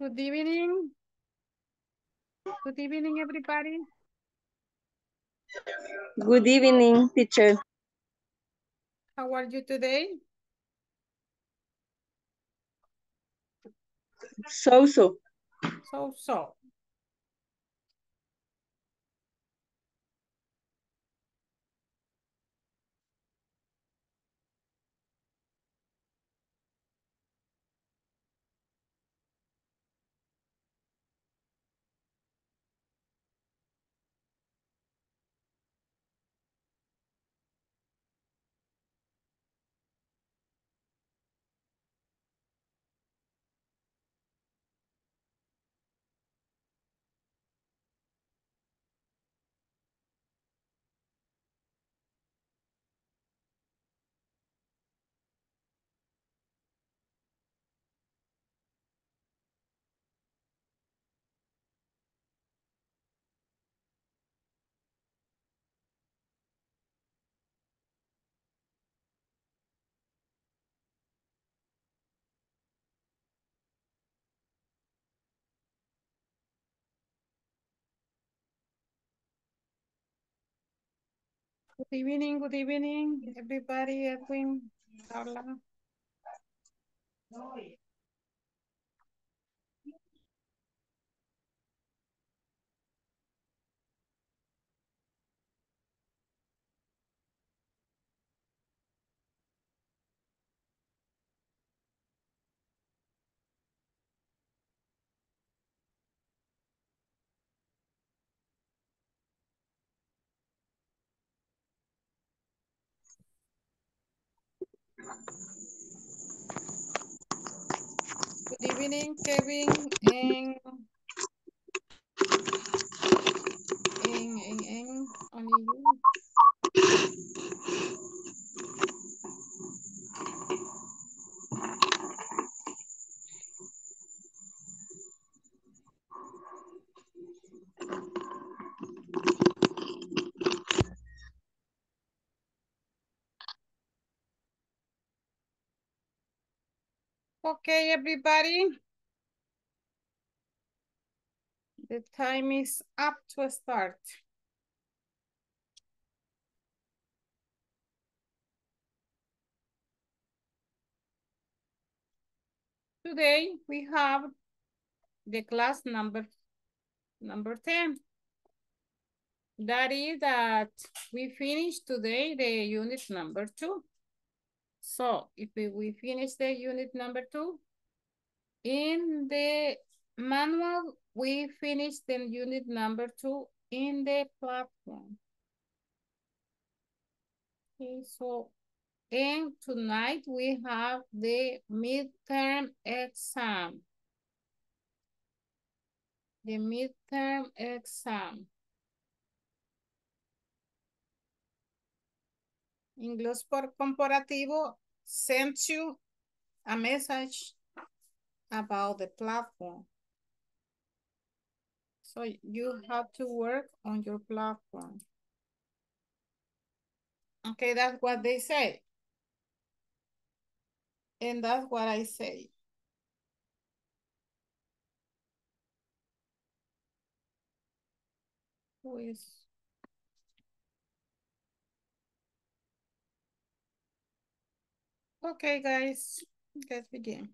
Good evening. Good evening, everybody. Good evening, teacher. How are you today? So, so. Good evening, good evening, everybody, Edwin, Carla. Evening, Kevin, and and and and only you. Okay, everybody. The time is up to start. Today we have the class number number 10. That is that we finished today the unit number two. So if we, finish the unit number two, in the manual, we finish the unit number two in the platform. Okay, so and tonight we have the midterm exam. The midterm exam. Inglés por comparativo sent you a message about the platform. So you have to work on your platform. Okay, that's what they say. And that's what I say. Who is? Okay, guys, let's begin.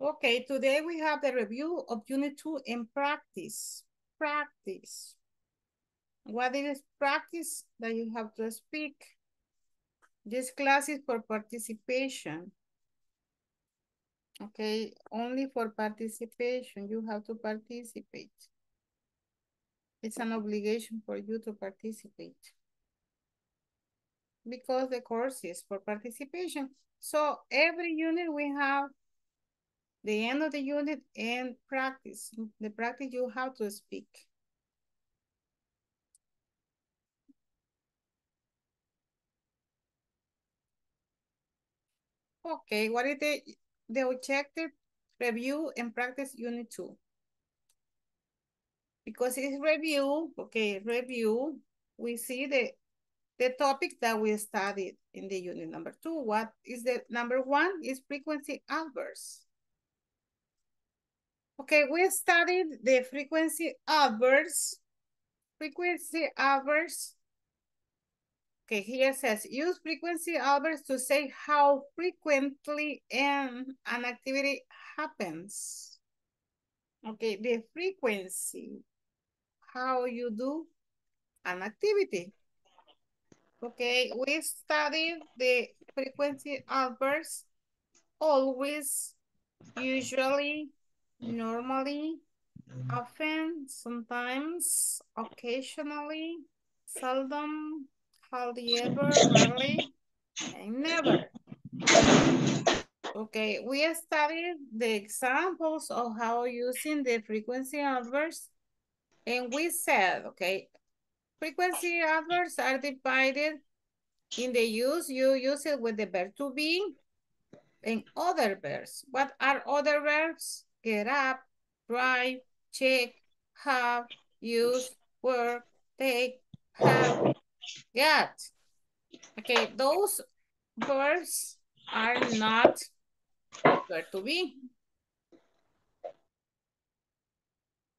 Okay, today we have the review of Unit 2 in practice. Practice. What is practice? That you have to speak. This class is for participation. Okay, only for participation, you have to participate. It's an obligation for you to participate. Because the course is for participation. So every unit we have the end of the unit and practice. The practice you have to speak. Okay, what is the, the objective? Review and practice unit two. Because it's review, okay, review, we see the, the topic that we studied in the unit number two. What is the number one is frequency adverbs. Okay, we studied the frequency adverbs. Frequency adverbs Okay, here says use frequency adverbs to say how frequently an, an activity happens. Okay, the frequency, how you do an activity. Okay, we studied the frequency adverbs always, usually, normally, often, sometimes, occasionally, seldom, hardly ever, rarely, and never. Okay, we studied the examples of how using the frequency adverbs. And we said, okay, frequency adverbs are divided in the use, you use it with the verb to be and other verbs. What are other verbs? Get up, drive, check, have, use, work, take, have, get. Okay, those verbs are not verb to be.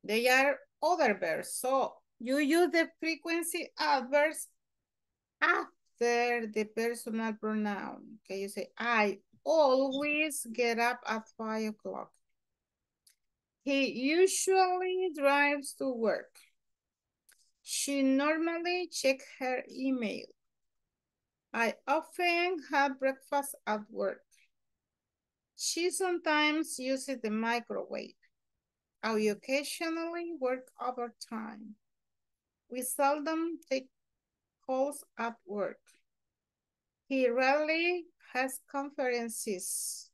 They are other verbs. So you use the frequency adverbs after the personal pronoun. Okay, you say, I always get up at five o'clock. He usually drives to work. She normally check her email. I often have breakfast at work. She sometimes uses the microwave. I occasionally work overtime. We seldom take calls at work. He rarely has conferences.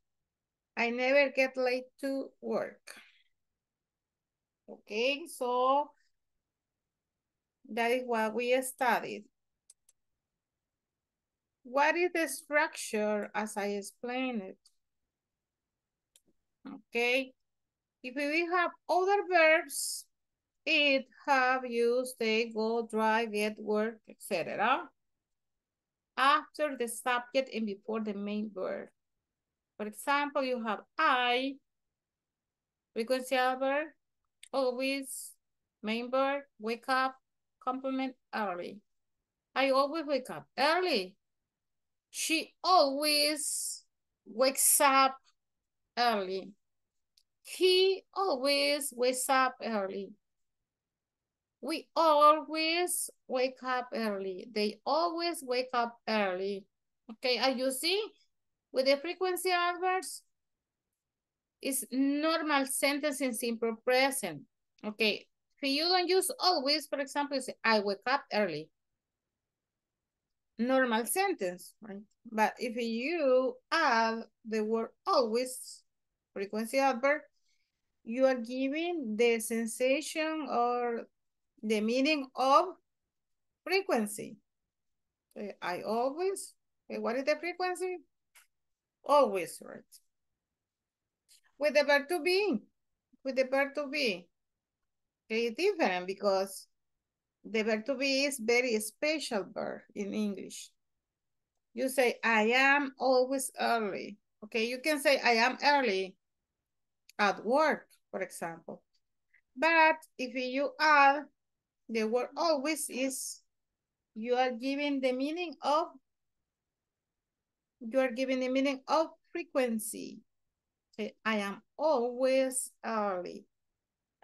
I never get late to work. Okay, so that is what we studied. What is the structure as I explained it? Okay, if we have other verbs, it, have, use, they, go, drive, get, work, etc. After the subject and before the main verb. For example, you have I, frequency adverb, always, main verb, wake up, complement early. I always wake up early. She always wakes up early. He always wakes up early. We always wake up early. They always wake up early. Okay, as you see, with the frequency adverbs, it's normal sentence in simple present. Okay, you don't use always, for example, say, I wake up early. Normal sentence, right? But if you add the word always, frequency adverb, you are giving the sensation or the meaning of frequency. Eh, I always, eh, what is the frequency? Always, right? With the verb to be, with the verb to be, okay, different because the verb to be is very special verb in English. You say, I am always early. Okay, you can say, I am early at work, for example. But if you add the word always is, you are giving the meaning of, you are giving the meaning of frequency. Okay, I am always early.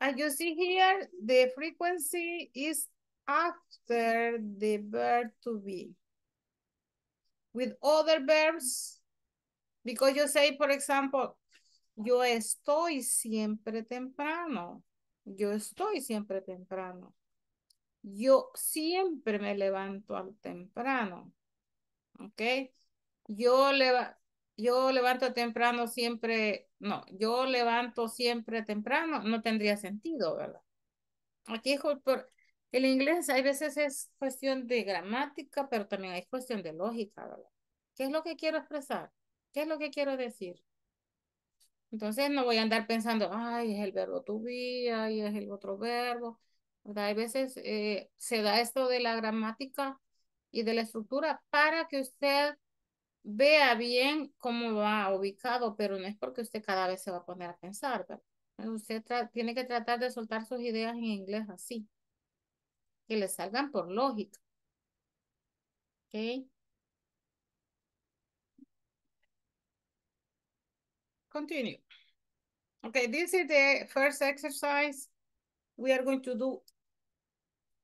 As you see here, the frequency is after the verb to be. With other verbs, because you say, for example, Yo estoy siempre temprano. Yo estoy siempre temprano. Yo siempre me levanto al temprano. ¿Ok? Yo, leva yo levanto temprano siempre, no, yo levanto siempre temprano, no tendría sentido, ¿verdad? Aquí por, el inglés hay veces es cuestión de gramática, pero también hay cuestión de lógica, ¿verdad? ¿Qué es lo que quiero expresar? ¿Qué es lo que quiero decir? Entonces no voy a andar pensando, ay, es el verbo to be, ay, es el otro verbo. ¿verdad? Hay veces eh, se da esto de la gramática y de la estructura para que usted vea bien cómo va ubicado, pero no es porque usted cada vez se va a poner a pensar, ¿verdad? Usted tiene que tratar de soltar sus ideas en inglés así, que le salgan por lógica. ¿Ok? Continue. Okay, this is the first exercise we are going to do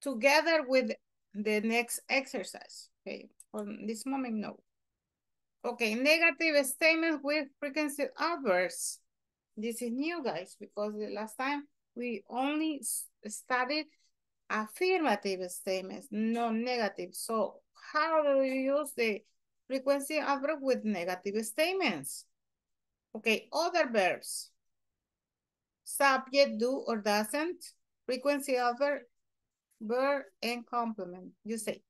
together with the next exercise. Okay, on this moment, no. Okay, negative statements with frequency adverbs. This is new, guys, because the last time we only studied affirmative statements, no negative. So how do you use the frequency adverb with negative statements? Okay, other verbs. Subject, do or doesn't. Frequency adverb, verb, and complement. You say,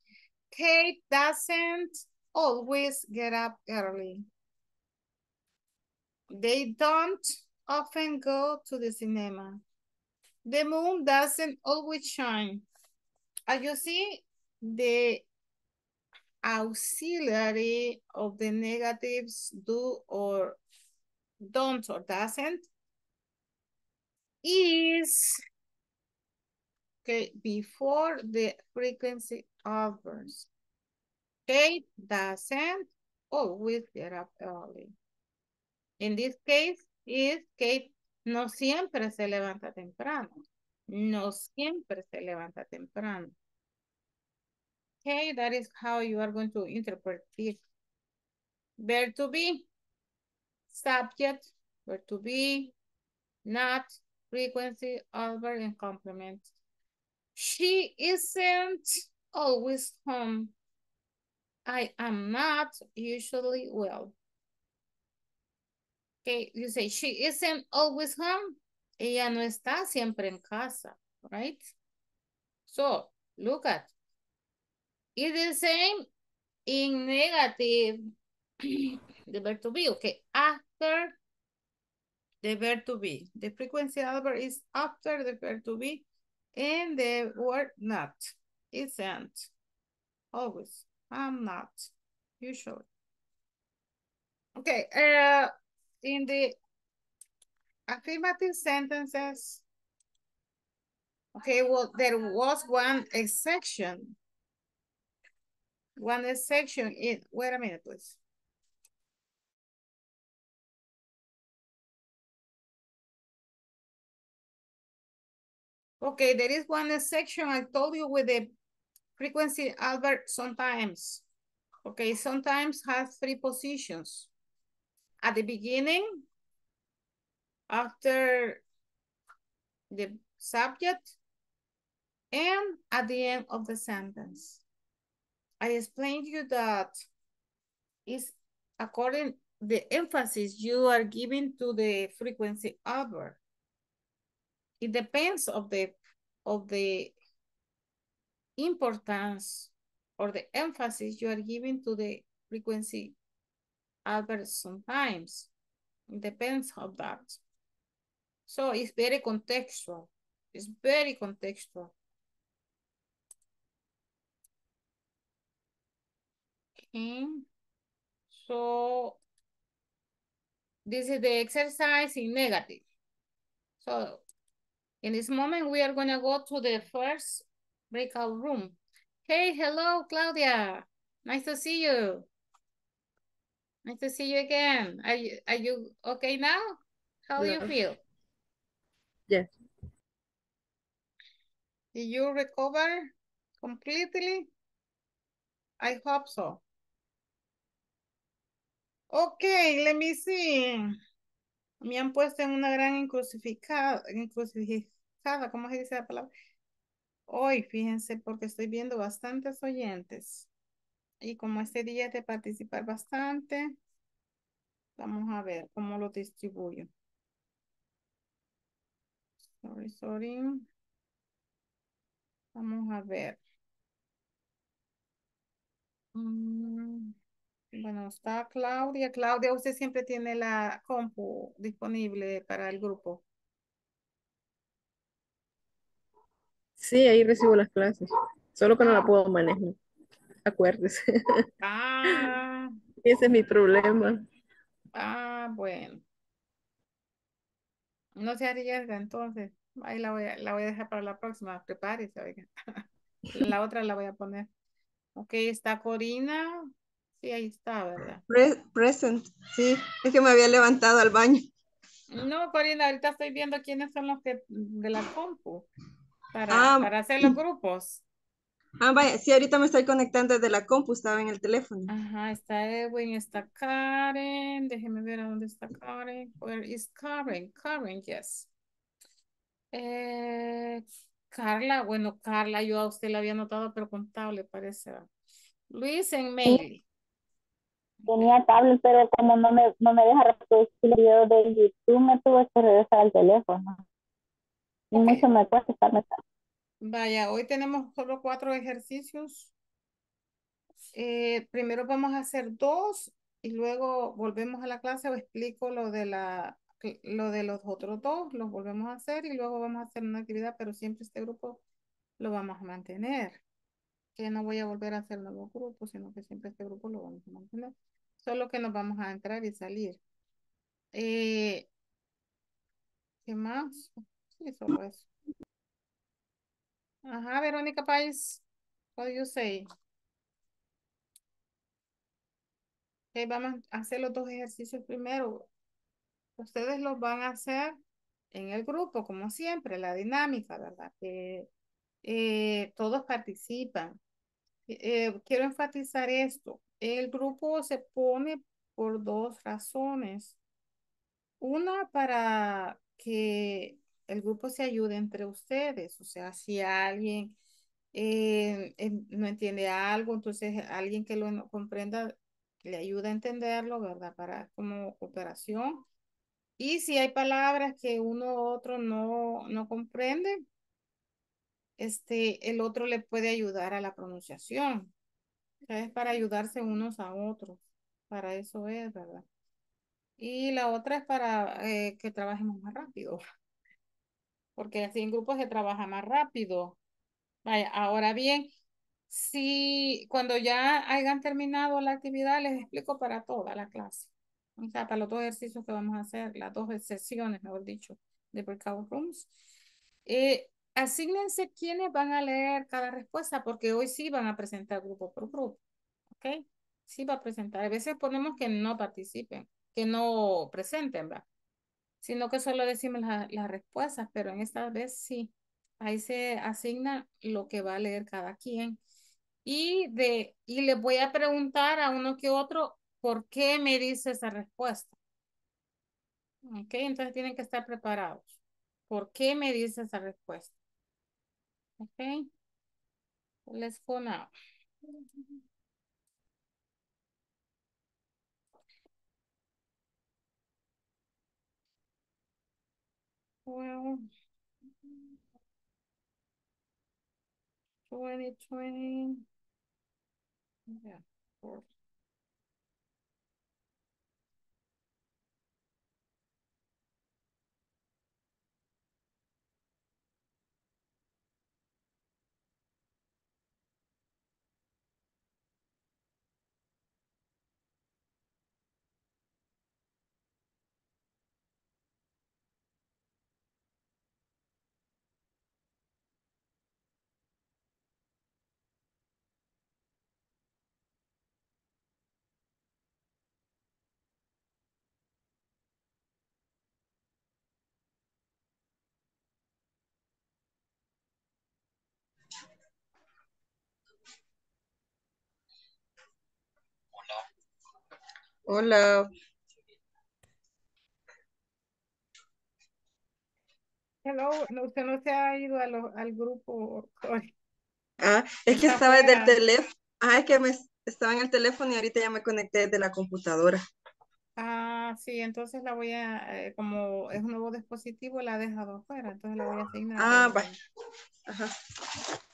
Kate doesn't always get up early. They don't often go to the cinema. The moon doesn't always shine. As you see, the auxiliary of the negatives do or don't or doesn't is okay before the frequency of adverbs. Kate doesn't always get up early. In this case, is Kate no siempre se levanta temprano. No siempre se levanta temprano. Okay, that is how you are going to interpret this. Verb to be, subject, verb to be, not, frequency, adverb, and complement. She isn't always home. I am not usually well. Okay, you say she isn't always home. Ella no está siempre en casa, right? So, look at. It's the same in negative, the verb to be, okay? After the verb to be. The frequency adverb is after the verb to be and the word not. Isn't. Always. I'm not. Usually. Okay. Uh, in the affirmative sentences, okay, well, there was one exception. One exception in, wait a minute, please. Okay, there is one section I told you with the frequency adverb sometimes. Okay, sometimes has three positions. At the beginning, after the subject, and at the end of the sentence. I explained you that is according the emphasis you are giving to the frequency adverb it depends of the of the importance or the emphasis you are giving to the frequency adverb sometimes. It depends of that. So it's very contextual. It's very contextual. Okay. So this is the exercise in negative. So in this moment, we are going to go to the first breakout room. Hey, hello, Claudia. Nice to see you. Nice to see you again. Are you, are you okay now? How do you feel? Yes. Did you recover completely? I hope so. Okay, let me see. Me han puesto en una gran encrucijada, encrucijada, ¿cómo se dice la palabra? Hoy, fíjense, porque estoy viendo bastantes oyentes. Y como este día es de participar bastante, vamos a ver cómo lo distribuyo. Sorry, sorry. Vamos a ver. Mm, bueno, está Claudia. Claudia, usted siempre tiene la compu disponible para el grupo. Sí, ahí recibo las clases. Solo que no la puedo manejar. Acuérdese. Ah, Ese es mi problema. ah, bueno. No se arriesga entonces. Ahí la voy a, la voy a dejar para la próxima. Prepárese, oiga. La otra la voy a poner. Ok, está Corina. Sí, ahí está, ¿verdad? Pre- present, sí, es que me había levantado al baño. No, Corina, ahorita estoy viendo quiénes son los que de la compu para, Ah. para hacer los grupos. Ah, vaya, sí, ahorita me estoy conectando desde la compu, estaba en el teléfono. Ajá, está Edwin, está Karen. Déjeme ver a dónde está Karen. Where is Karen? Karen, yes. Eh, Carla, bueno, Carla, yo a usted la había notado, pero contable parece. ¿verdad? Luis en mail. Tenía tablet, pero como no me, no me deja reproducir el video de YouTube, me tuve que regresar al teléfono. Y mucho me cuesta estarme Vaya, hoy tenemos solo cuatro ejercicios. Eh, primero vamos a hacer dos y luego volvemos a la clase o explico lo de la lo de los otros dos, los volvemos a hacer y luego vamos a hacer una actividad, pero siempre este grupo lo vamos a mantener. Que no voy a volver a hacer nuevos grupos, sino que siempre este grupo lo vamos a mantener. Solo que nos vamos a entrar y salir. Eh, ¿qué más? Sí, solo eso. Ajá, Verónica Pais, what do you say? Vamos a hacer los dos ejercicios primero. Ustedes los van a hacer en el grupo, como siempre, la dinámica, ¿verdad? Que eh, todos participan. Eh, quiero enfatizar esto. El grupo se pone por dos razones. Una, para que el grupo se ayude entre ustedes. O sea, si alguien eh, no entiende algo, entonces alguien que lo comprenda le ayuda a entenderlo, ¿verdad? Para como cooperación. Y si hay palabras que uno u otro no, no comprende, este, el otro le puede ayudar a la pronunciación. O sea, es para ayudarse unos a otros. Para eso es, ¿verdad? Y la otra es para eh, que trabajemos más rápido. Porque así en grupos se trabaja más rápido. Vaya, ahora bien, si cuando ya hayan terminado la actividad, les explico para toda la clase. O sea, para los dos ejercicios que vamos a hacer, las dos sesiones, mejor dicho, de breakout rooms. Eh, asígnense quiénes van a leer cada respuesta, porque hoy sí van a presentar grupo por grupo. ¿Ok? Sí va a presentar. A veces ponemos que no participen, que no presenten, ¿verdad? Sino que solo decimos la- las respuestas, pero en esta vez sí. Ahí se asigna lo que va a leer cada quien. Y, de, y le voy a preguntar a uno que otro, ¿por qué me dice esa respuesta? Ok, entonces tienen que estar preparados. ¿Por qué me dice esa respuesta? Ok. Let's go now. Well, 2020. Yeah, four. Hola, Hello, no, usted no se ha ido a lo- al grupo. Ah, es que Está estaba desde el teléfono. Ah, es que me estaba en el teléfono y ahorita ya me conecté desde la computadora. Ah, sí, entonces la voy a, eh, como es un nuevo dispositivo, la he dejado afuera, entonces la voy a asignar. Ah, pero- va. Ajá.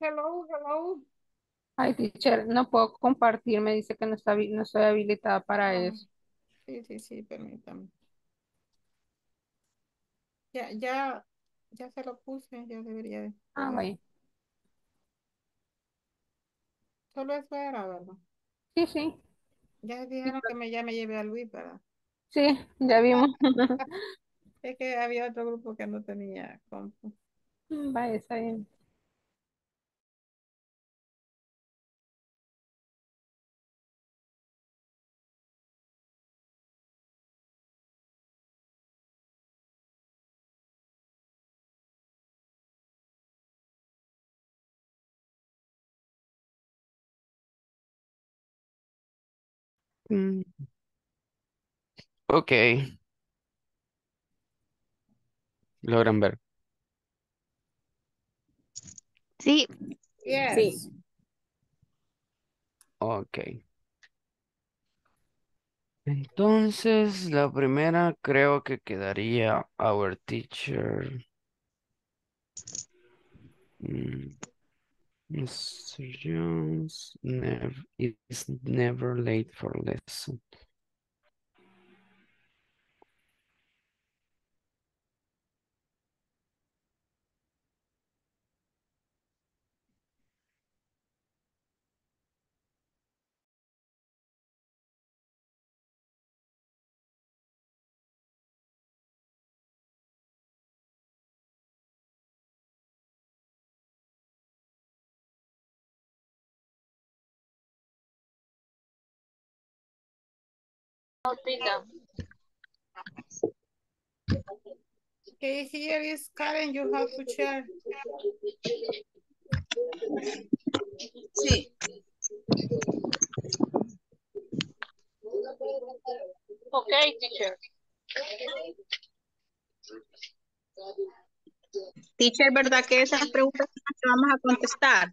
Hello, hello. Ay, teacher, no puedo compartir, me dice que no está, no estoy habilitada para Ah, eso. Sí, sí, sí, permítame. Ya, ya, ya se lo puse, ya debería de. Ah, vaya. Solo eso era, ¿verdad? Sí, sí, Ya dijeron que me, ya me llevé a Luis, ¿verdad? sí, ya vimos. Es que había otro grupo que no tenía compu. Vaya, está bien. Mm, Ok, logran ver. Sí, Yes. Ok. Entonces, la primera creo que quedaría Our Teacher. mm, Mr. Jones never, is never late for lesson. Okay, here is Karen, you have to share. Sí. okay, teacher. Teacher, ¿verdad que esas preguntas que vamos a contestar?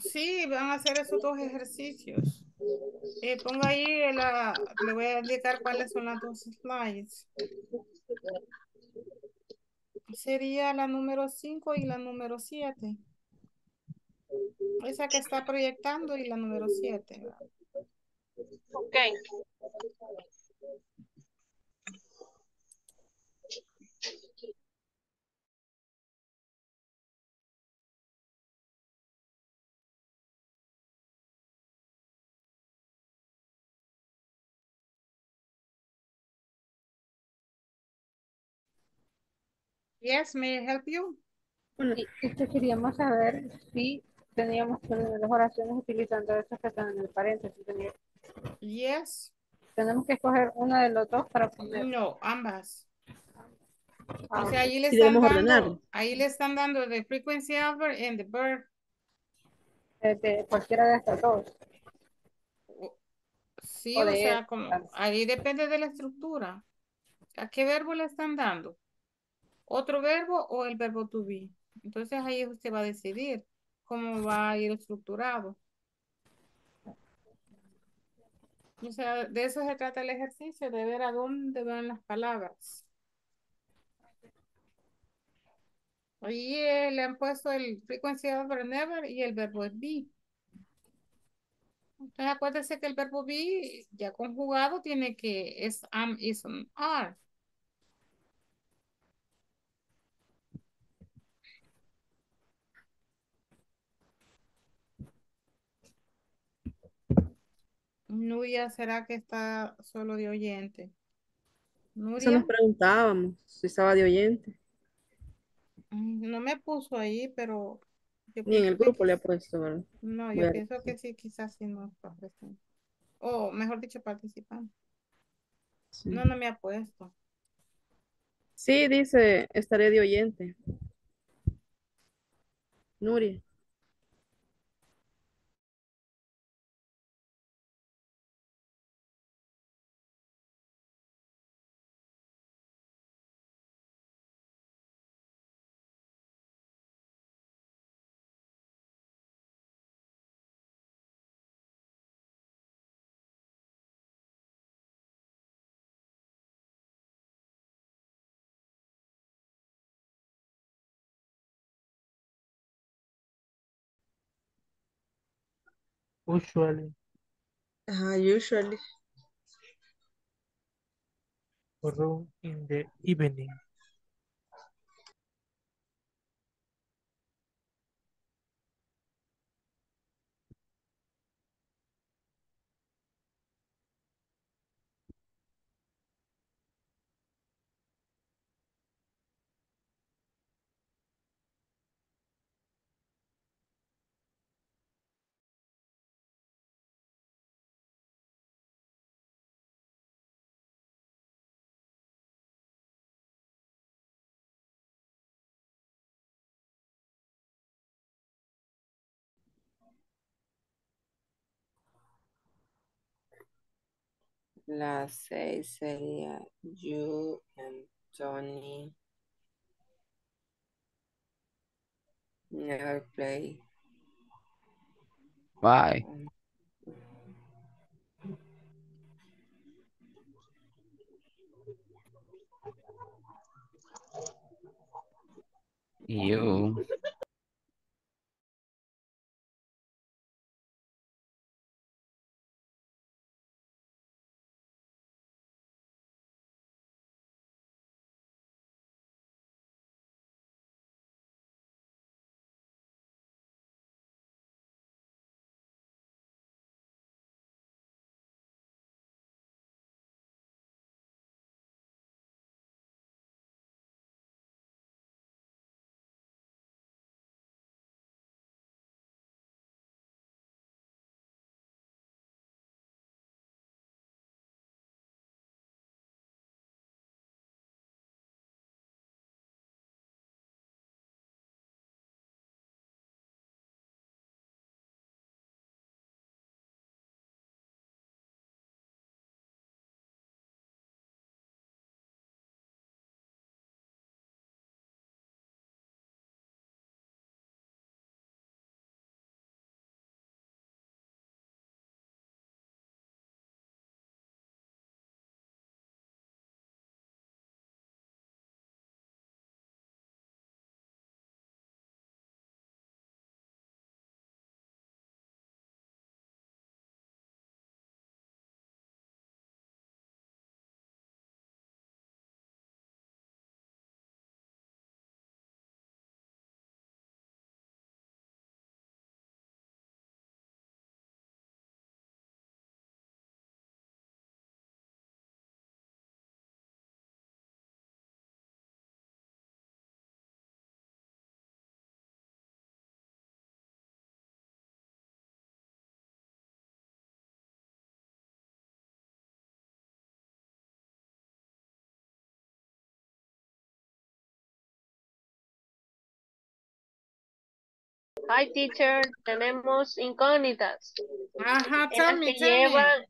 Sí, van a hacer esos dos ejercicios. Eh, ahí, la, le voy a indicar cuáles son las dos slides. Sería la número 5 y la número 7. Esa que está proyectando y la número 7. Ok. Yes, may I help you? Y esto queríamos saber si teníamos que poner las oraciones utilizando esas que están en el paréntesis. Tenía- Yes. Tenemos que escoger una de los dos para poner. No, ambas. Ah, O sea, ahí le Sí, están dando, ahí le están dando the frequency over and the verb. de, de cualquiera de estas dos. Sí, O o sea, como ahí depende de la estructura. ¿A qué verbo le están dando? ¿Otro verbo o el verbo to be? Entonces ahí usted va a decidir cómo va a ir estructurado. O sea, de eso se trata el ejercicio, de ver a dónde van las palabras. Ahí eh, le han puesto el frequency over never y el verbo be. Entonces acuérdese que el verbo be ya conjugado tiene que es am, is, and are. Nuria, ¿será que está solo de oyente? Eso Nuria, nos preguntábamos, si estaba de oyente. mm, no me puso ahí, pero yo Ni en el que grupo le ha puesto, ¿verdad? No, yo pienso que sí, quizás sí no está presente. O mejor dicho, participando. Sí. No, no me ha puesto. Sí, dice, estaré de oyente. Nuria. Usually, हाँ usually. room in the evening. La seis sería you and Tony never play. Bye. um, You. Hi, teacher. Tenemos incógnitas. Ajá, En tell las me, que tell me. llevan,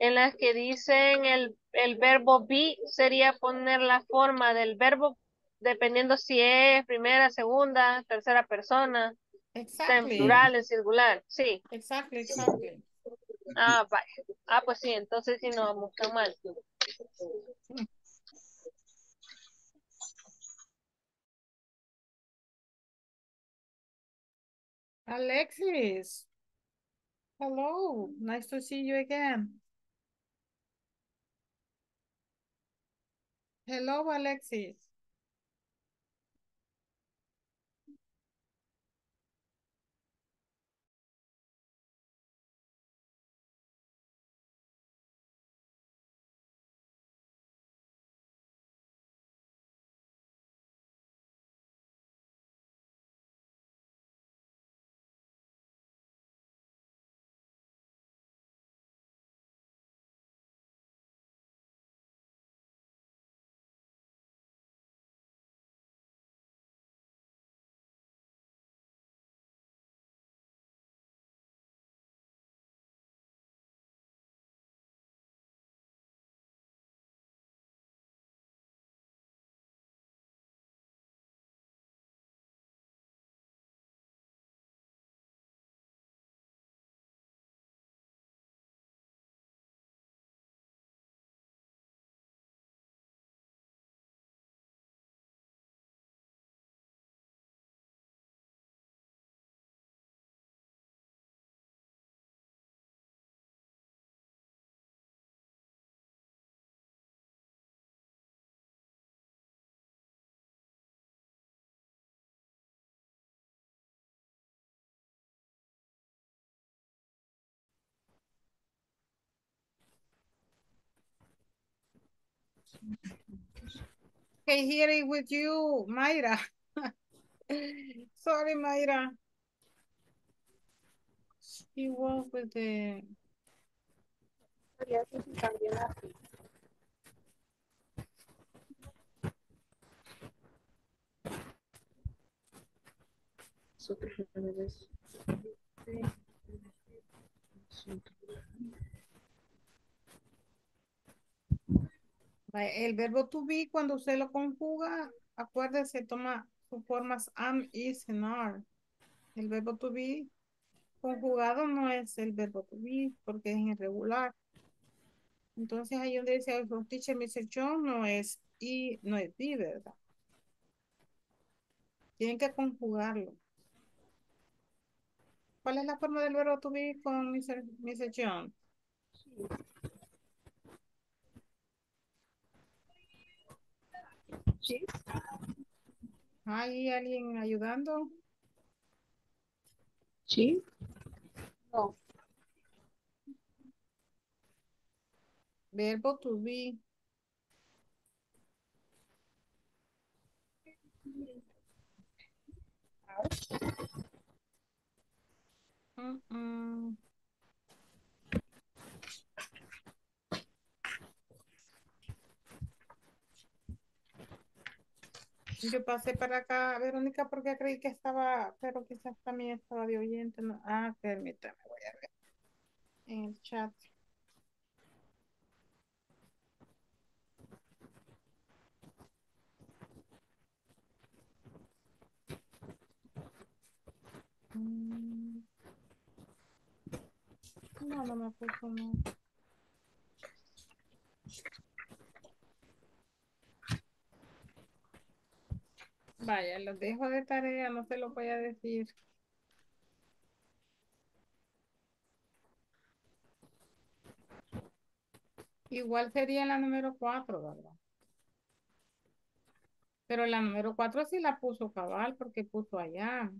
en las que dicen el, el verbo be, sería poner la forma del verbo dependiendo si es primera, segunda, tercera persona, está en Exactly. plural, en singular. Sí. Exactly, exactly. Ah, vaya. Ah, pues sí, entonces sí no vamos tan mal. Alexis. Hello. Nice to see you again. Hello, Alexis. Okay, here it with you, Mayra. Sorry, Mayra. She was with the Sería El verbo to be, cuando usted lo conjuga, acuérdese, toma sus formas am, is, and are. El verbo to be conjugado no es el verbo to be, porque es irregular. Entonces, ahí donde dice, "Oh, teacher, Mr. John, no es y, no es be, ¿verdad? Tienen que conjugarlo. ¿Cuál es la forma del verbo to be con Mr. Mr. John? Sí. ¿Hay alguien ayudando? Sí. No. Verbo to be. Mm, mm. Yo pasé para acá, Verónica, porque creí que estaba, pero quizás también estaba de oyente. ¿no? Ah, permítame, voy a ver en el chat. Mm. No, no me puso no. Vaya, los dejo de tarea, no se lo voy a decir. Igual sería la número cuatro, ¿verdad? Pero la número cuatro sí la puso cabal porque puso allá.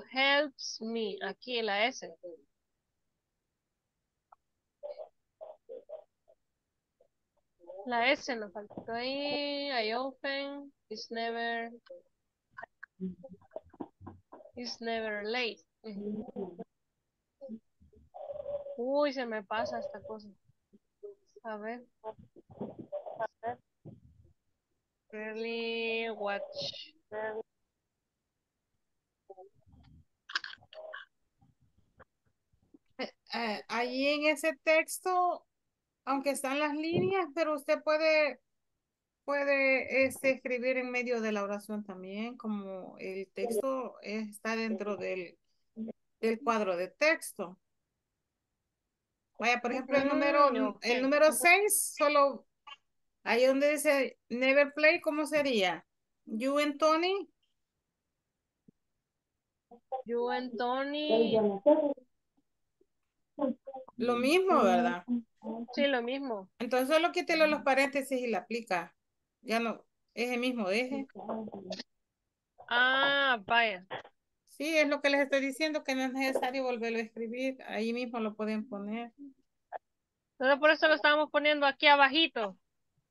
Helps me. Aquí la S. La S nos faltó ahí. I open. It's never. It's never late. Uy, se me pasa esta cosa. A ver. Really watch. Eh, allí en ese texto, aunque están las líneas, pero usted puede, puede este, escribir en medio de la oración también, como el texto está dentro del, del cuadro de texto. Vaya, por ejemplo, el número, el número 6, solo ahí donde dice never play, ¿cómo sería? You and Tony, You and Tony. Lo mismo, ¿verdad? Sí, lo mismo. Entonces solo quítelo los paréntesis y la aplica. Ya no, es el mismo eje. Ah, vaya. Sí, es lo que les estoy diciendo, que no es necesario volverlo a escribir. Ahí mismo lo pueden poner. Solo por eso lo estábamos poniendo aquí abajito.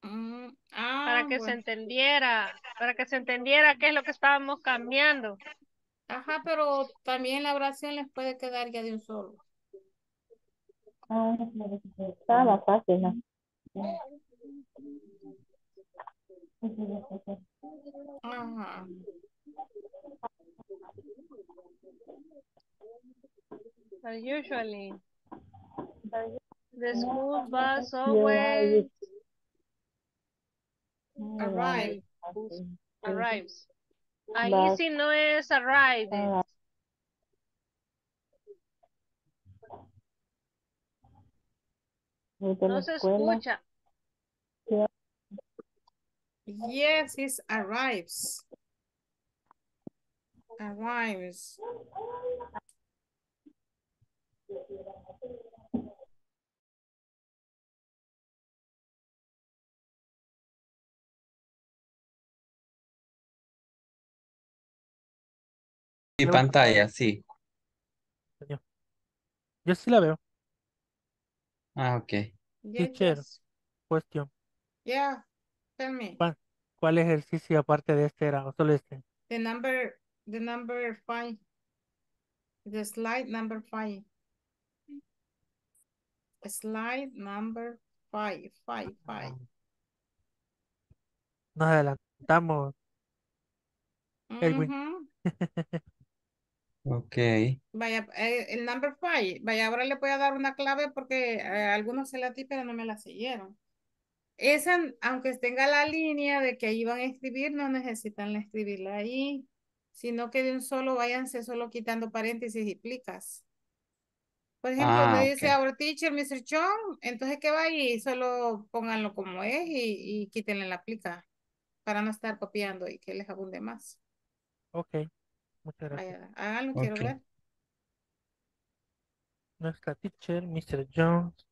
Mm, ah, para que se entendiera, para que se entendiera qué es lo que estábamos cambiando. Ajá, pero también la oración les puede quedar ya de un solo. Ah, tá na parte. Ah. But usually, the school bus always arrive, arrives. Ahí sí ah, no es arrives. Ah. No se escuela. escucha. Yes, it arrives. Arrives. Yo- pantalla, sí. Yo sí la veo. Ah, ok. Yes, Teacher. Cuestión. Yeah, tell me. ¿Cuál, cuál ejercicio aparte de este era? ¿O solo este? The number, the number five. The slide number five. Slide number five, five, five. Nos adelantamos. Edwin. Ujú. Ok. Vaya, eh, el number five. Vaya, ahora le voy a dar una clave porque eh, algunos se la di, pero no me la siguieron. Esa, aunque tenga la línea de que ahí van a escribir, no necesitan escribirla ahí, sino que de un solo váyanse solo quitando paréntesis y plicas. Por ejemplo, Ah, donde dice ok. our teacher, Mr. John, entonces que va ahí, solo pónganlo como es y, y quítenle la plica para no estar copiando y que les abunde más. Ok. Muchas gracias. Quiero ver. Nuestra teacher, Mr. Jones.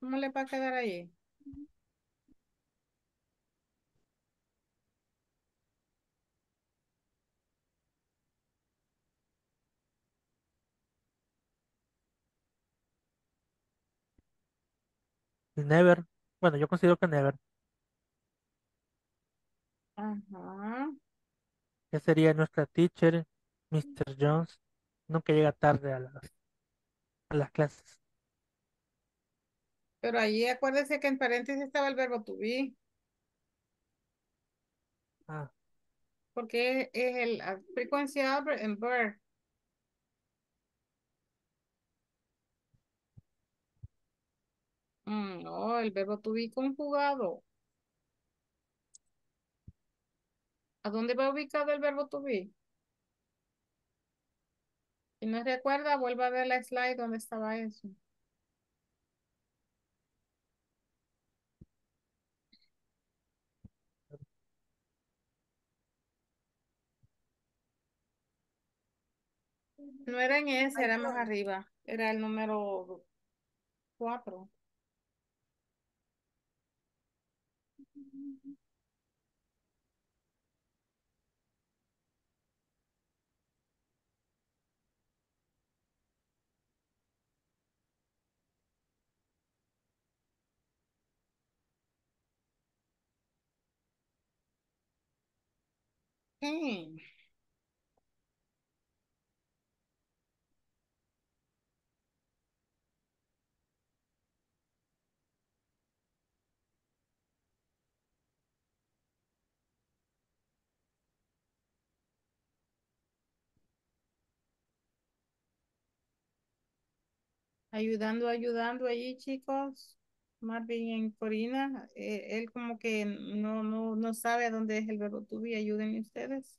¿Cómo le va a quedar ahí? Never. Bueno, yo considero que never. Ajá. Que sería nuestra teacher, Mr. Jones. Nunca llega tarde a las, a las clases. Pero allí acuérdese que en paréntesis estaba el verbo to be, Ah, porque es el ah, frecuencia en verb. Mm, no, el verbo to be conjugado. ¿A dónde va ubicado el verbo to be? Si no recuerda, vuelva a ver la slide donde estaba eso. No era en ese, era más arriba. Era el número cuatro. Ayudando, ayudando allí, chicos. Marvin en Corina, eh, él como que no, no, no sabe dónde es el verbo to be. Ayúdenme ustedes.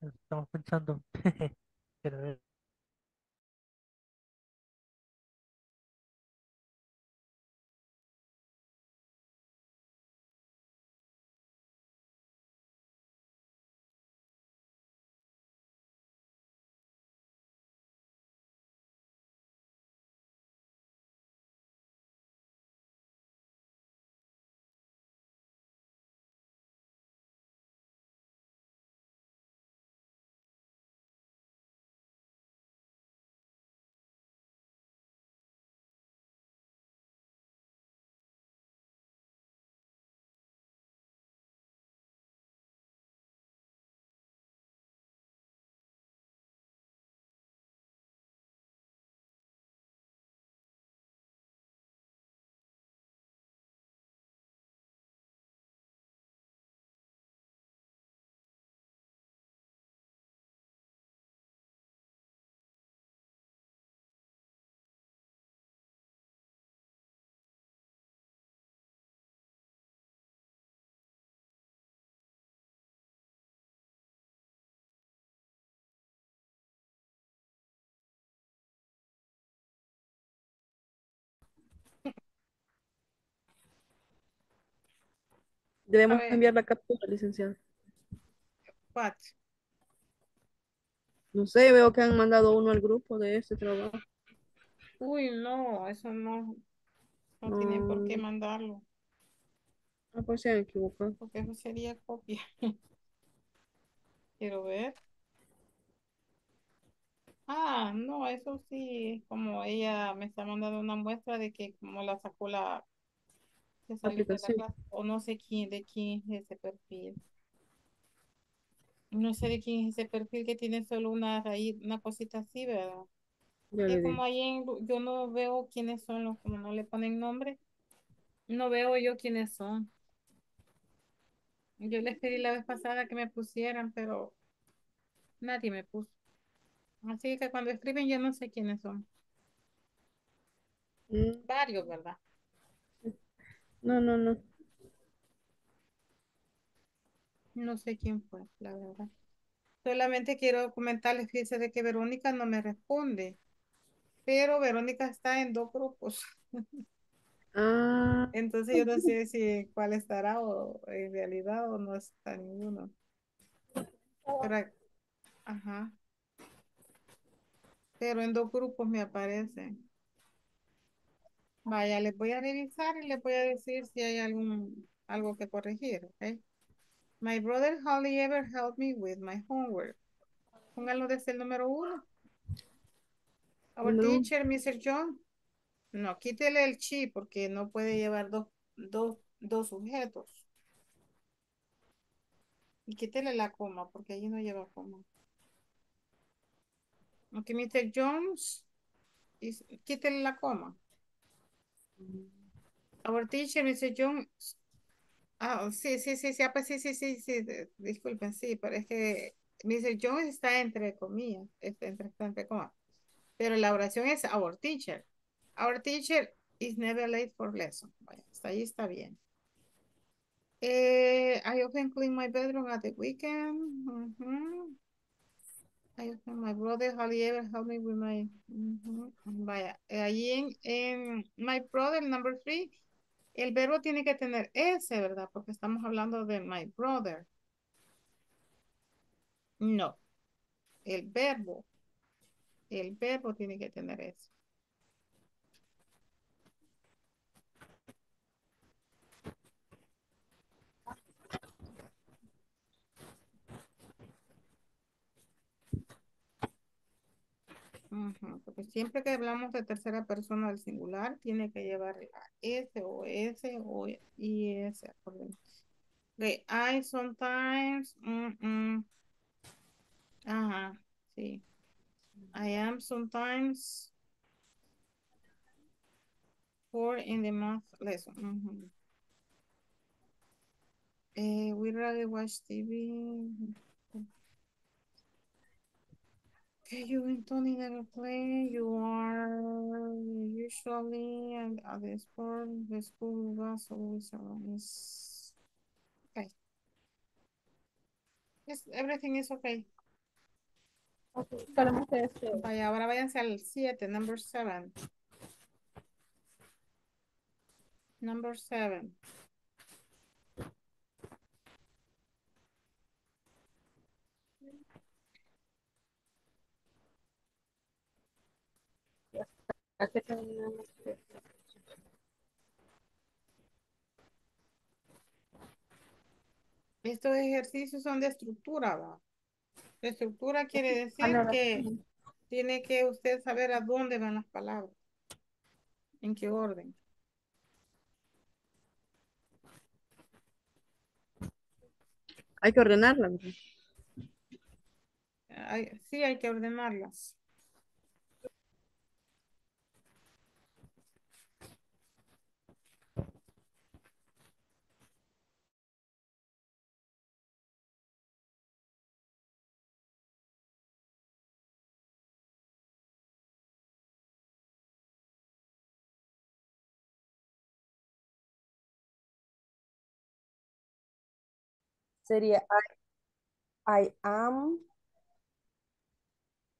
Estamos pensando. Quiero Debemos enviar la captura, licenciada. What? No sé, veo que han mandado uno al grupo de este trabajo. Uy, no, eso no, no tienen por qué mandarlo, Ah, pues se han equivocado. porque eso sería copia. Quiero ver. Ah, no, eso sí, como ella me está mandando una muestra de que como la sacó la, se salió de la Aplicación. clase, o no sé quién, de quién es ese perfil. No sé de quién es ese perfil que tiene solo una raíz, una cosita así, ¿verdad? Le como ahí en, yo no veo quiénes son los, como no le ponen nombre, no veo yo quiénes son. Yo les pedí la vez pasada que me pusieran, pero nadie me puso. Así que cuando escriben yo no sé quiénes son. Mm, Varios, ¿verdad? No, no, no. No sé quién fue, la verdad. Solamente quiero comentarles, fíjense de que Verónica no me responde, pero Verónica está en dos grupos. Ah, Entonces yo no sé si cuál estará o en realidad o no está ninguno. Pero, ajá. Pero en dos grupos me aparece. Vaya, les voy a revisar y les voy a decir si hay algún algo que corregir, ¿ok? My brother hardly ever helped me with my homework. Pónganlo desde el número uno. Our No. teacher, Mr. John. No, quítele el chi porque no puede llevar dos, dos, dos sujetos. Y quítele la coma porque allí no lleva coma. Ok, Mr. Jones. Quítele la coma. Our teacher, Mr. Jones. Ah, sí, sí, sí, sí, ah, pues sí, sí, sí, sí, disculpen, sí, pero es que Mr. Jones está entre comillas, está entre, está entre comas. Pero la oración es our teacher. Our teacher is never late for lesson. Hasta ahí está bien. Eh, I often clean my bedroom at the weekend. My brother hardly ever help me with my... Vaya, ahí en, en my brother number three, el verbo tiene que tener ese, ¿verdad? Porque estamos hablando de my brother. No, el verbo. El verbo tiene que tener Porque siempre que hablamos de tercera persona del singular, tiene que llevar la S o S o IS. De I sometimes. mm, mm. Ajá, sí. I am sometimes. Four in the month lesson. ujú. Eh, we rather watch TV. Okay, you and Tony never play. You are usually at, the sport. The school bus always around. Is okay. Yes, everything is okay. Ok, solamente este. Vaya, ahora váyanse al 7, number 7. Number 7. Estos ejercicios son de estructura, ¿va? De estructura quiere decir que tiene que usted saber a dónde van las palabras. En qué orden. Hay que ordenarla. ¿verdad? Hay- sí, hay que ordenarlas. Sería I, I am.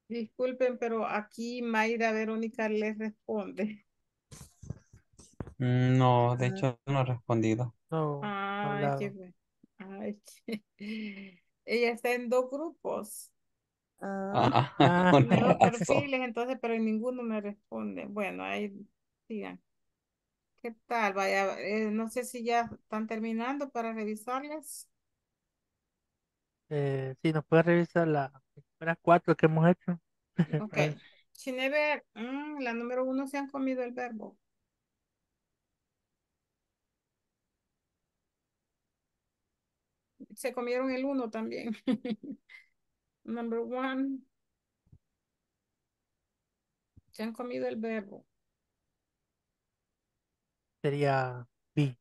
Disculpen, pero aquí Mayra Verónica les responde. Mm, No, de hecho no he respondido. No, Ay, qué ay, qué- Ella está en dos grupos, Ah, Ah, Ah. con en dos razón. perfiles, entonces, pero en ninguno me responde. Bueno, ahí sigan. ¿Qué tal? Vaya, eh, no sé si ya están terminando para revisarlas. Eh, sí, nos puede revisar las primeras cuatro que hemos hecho. Ok. Chinever, mm, la número uno se han comido el verbo. Se comieron el uno también. Number one. Se han comido el verbo. sería B.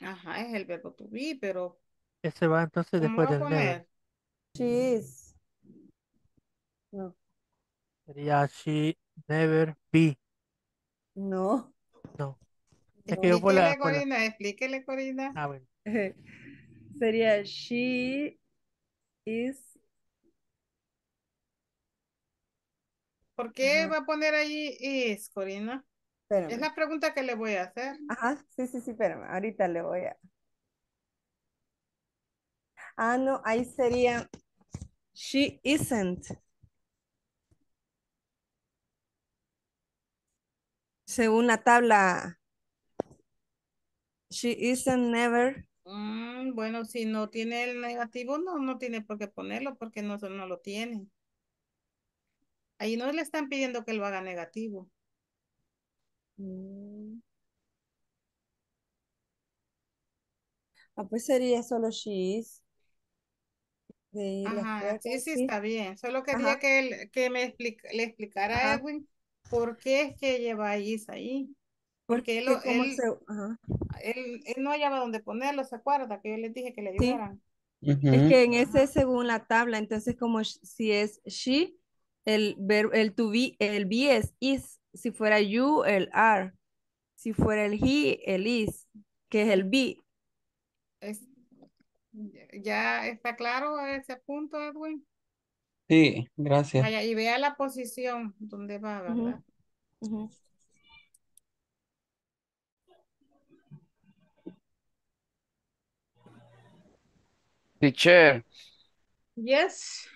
Ajá, es el verbo to be, pero Ese va entonces ¿cómo después va a del never. poner? she is. No, Sería she never be. no. No. Es que yo por la, Explíquele, por la- Corina, explíquele, Corina. Ah, bueno. Sería she is. ¿Por qué Ajá. va a poner allí is, Corina? Es Espérame. la pregunta que le voy a hacer. Ajá, sí, sí, sí, espérame. Ahorita le voy a. Ah, no, ahí sería she isn't. Según la tabla, she isn't never. Mm, bueno, si no tiene el negativo, no, no tiene por qué ponerlo porque no, no lo tiene. Ahí no le están pidiendo que lo haga negativo. Mm. Ah, pues sería solo she is. De las Ajá, sí, sí, sí. está bien. Solo quería Ajá. que, él- que me explic- le explicara a Ajá. Edwin por qué es que lleva is ahí. Porque él, Porque él, se, él, él no hallaba dónde ponerlo, ¿se acuerda? Que yo les dije que le Sí. ayudaran. Es Ujú. que en ese es según la tabla, entonces como si es she, el ver, el to be, el be es is, si fuera you, el are, si fuera el he, el is, que es el be. ¿Ya está claro ese punto, Edwin? Sí, gracias. Y vea la posición donde va. ¿verdad? Teacher, Yes,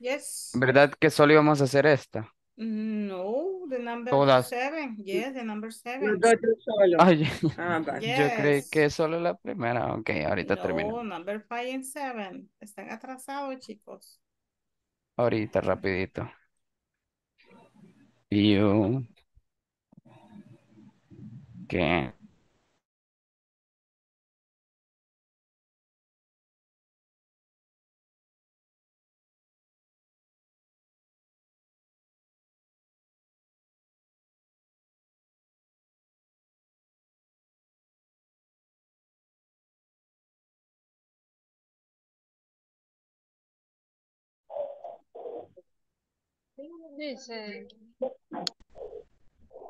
yes. ¿verdad que solo íbamos a hacer esta? No, the number Todas. seven. Yes, the number seven. solo. Ay, Ah, va. yo creí Yes. que solo la primera. Ok, ahorita termino. No, number five and seven. Están atrasados, chicos. Ahorita, rapidito. You can Dice,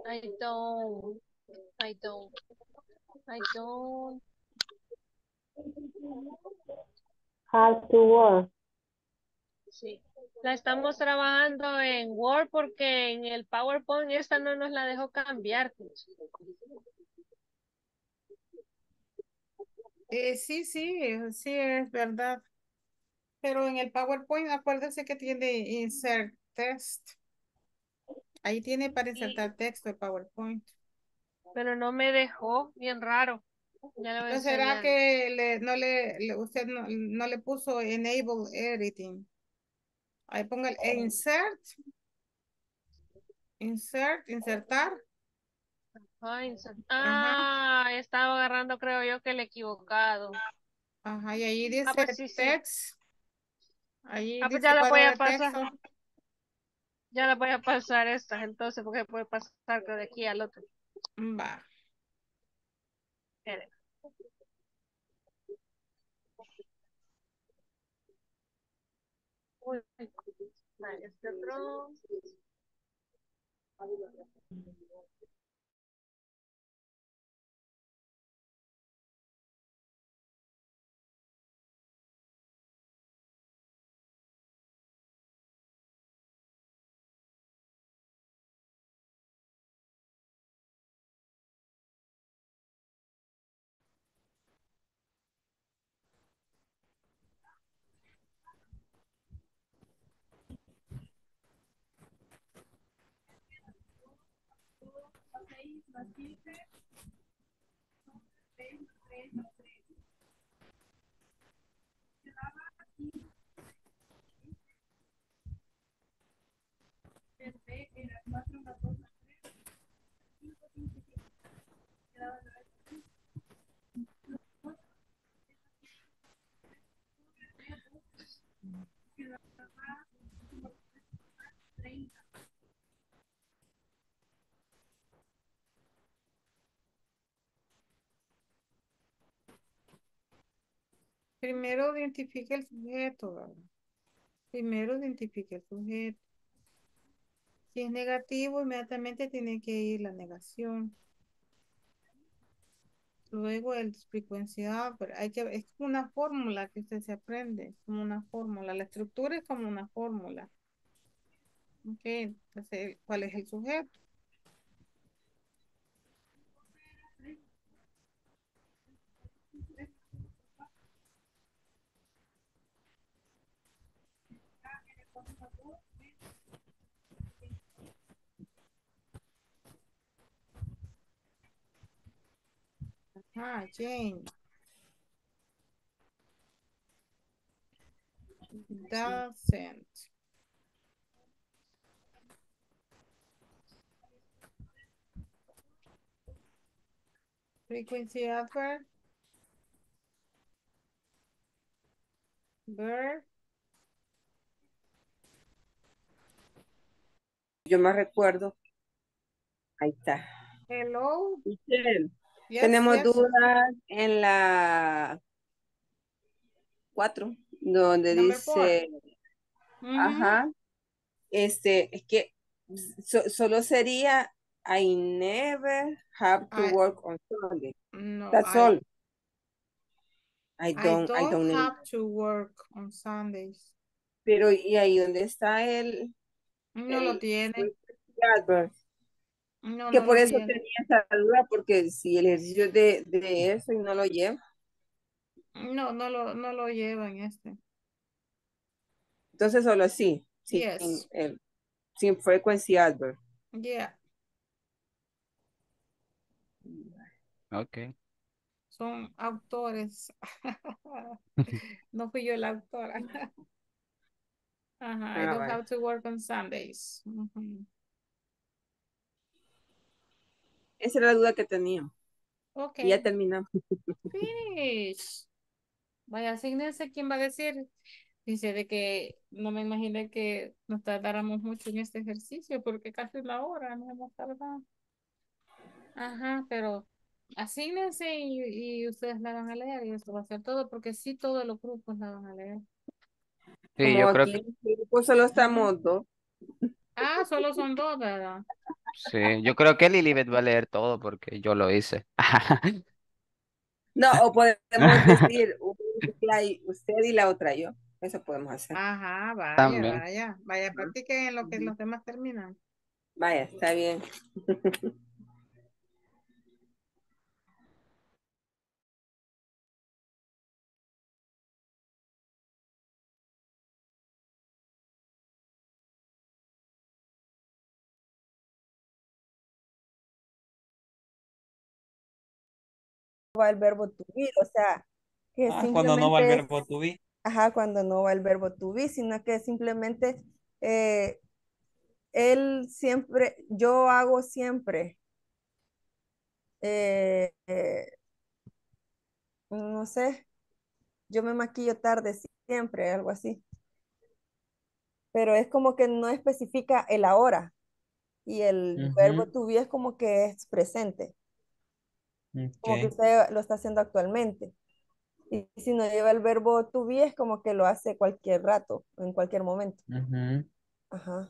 I don't, I don't, I don't. Have to work. Sí. La estamos trabajando en Word porque en el PowerPoint esta no nos la dejó cambiar. Eh, sí, sí, sí, es verdad. Pero en el PowerPoint, acuérdese que tiene insert text. Ahí tiene para insertar texto el PowerPoint. Pero no me dejó, bien raro. Ya a ¿No será que le, no le, le- usted no, no le puso enable editing? Ahí ponga el e insert. Insert, insertar. Ah, insert- Ah, estaba agarrando creo yo que el equivocado. Ajá, y ahí dice Ah, pues sí, sí. text. Ahí Ah, pues dice ya la voy a de pasar. texto. Ya la voy a pasar estas entonces porque puede pasar de aquí al otro. Va. Espere. Uy, vale, este otro. 15. Primero identifique el sujeto. ¿verdad? Primero identifique el sujeto. Si es negativo, inmediatamente tiene que ir la negación. Luego el frecuenciado, pero hay que, es como una fórmula que usted se aprende, como una fórmula. La estructura es como una fórmula. Ok, entonces, ¿cuál es el sujeto? Ah, Jane. Doesn't. Frequency adverb. Verb. Yo me recuerdo. Ahí está. Hello. Michelle, Yes, Tenemos yes. dudas en la 4, donde Number dice, Ujú. ajá, este, es que so- solo sería I never have to I- work on Sunday. No, That's I- all. I don't, I don't don't need- have to work on Sundays. Pero, ¿y ahí dónde está el, No lo el tiene. adverb? No, Que no por eso tenía esa duda, porque si el ejercicio de, de eso y no lo lleva, No, no lo, no lo lleva en este. entonces solo así, sin, Yes. el, sin frequency adverb. Yeah, Ok. son autores. No fui yo la autora. Ajá, I Ah, don't have to work on Sundays. Ujú. Esa era la duda que tenía. Ok. Y ya terminamos. Finish. Vaya, asignense quién va a decir. Dice de que no me imaginé que nos tardáramos mucho en este ejercicio porque casi es la hora, no hemos tardado. Ajá, pero asígnense y, y ustedes la van a leer y eso va a ser todo porque sí todos los grupos la van a leer. Sí, Como yo creo aquí que en el grupo solo estamos dos. Ah, solo son dos, ¿verdad? Sí, yo creo que Lilibet va a leer todo porque yo lo hice. No, o podemos decir usted y la otra yo. Eso podemos hacer. Ajá, vaya, También. vaya, vaya, practiquen en lo que los demás terminan. Vaya, está bien. va el verbo to be, o sea, que Ah, cuando no va el simplemente verbo to be. Ajá, cuando no va el verbo to be, sino que simplemente eh, él siempre, yo hago siempre. eh, eh, no sé, yo me maquillo tarde siempre, algo así. Pero es como que no especifica el ahora. Y el verbo to be es como que es presente, como que usted lo está haciendo actualmente. Y si no lleva el verbo to be es como que lo hace cualquier rato, en cualquier momento. Ajá.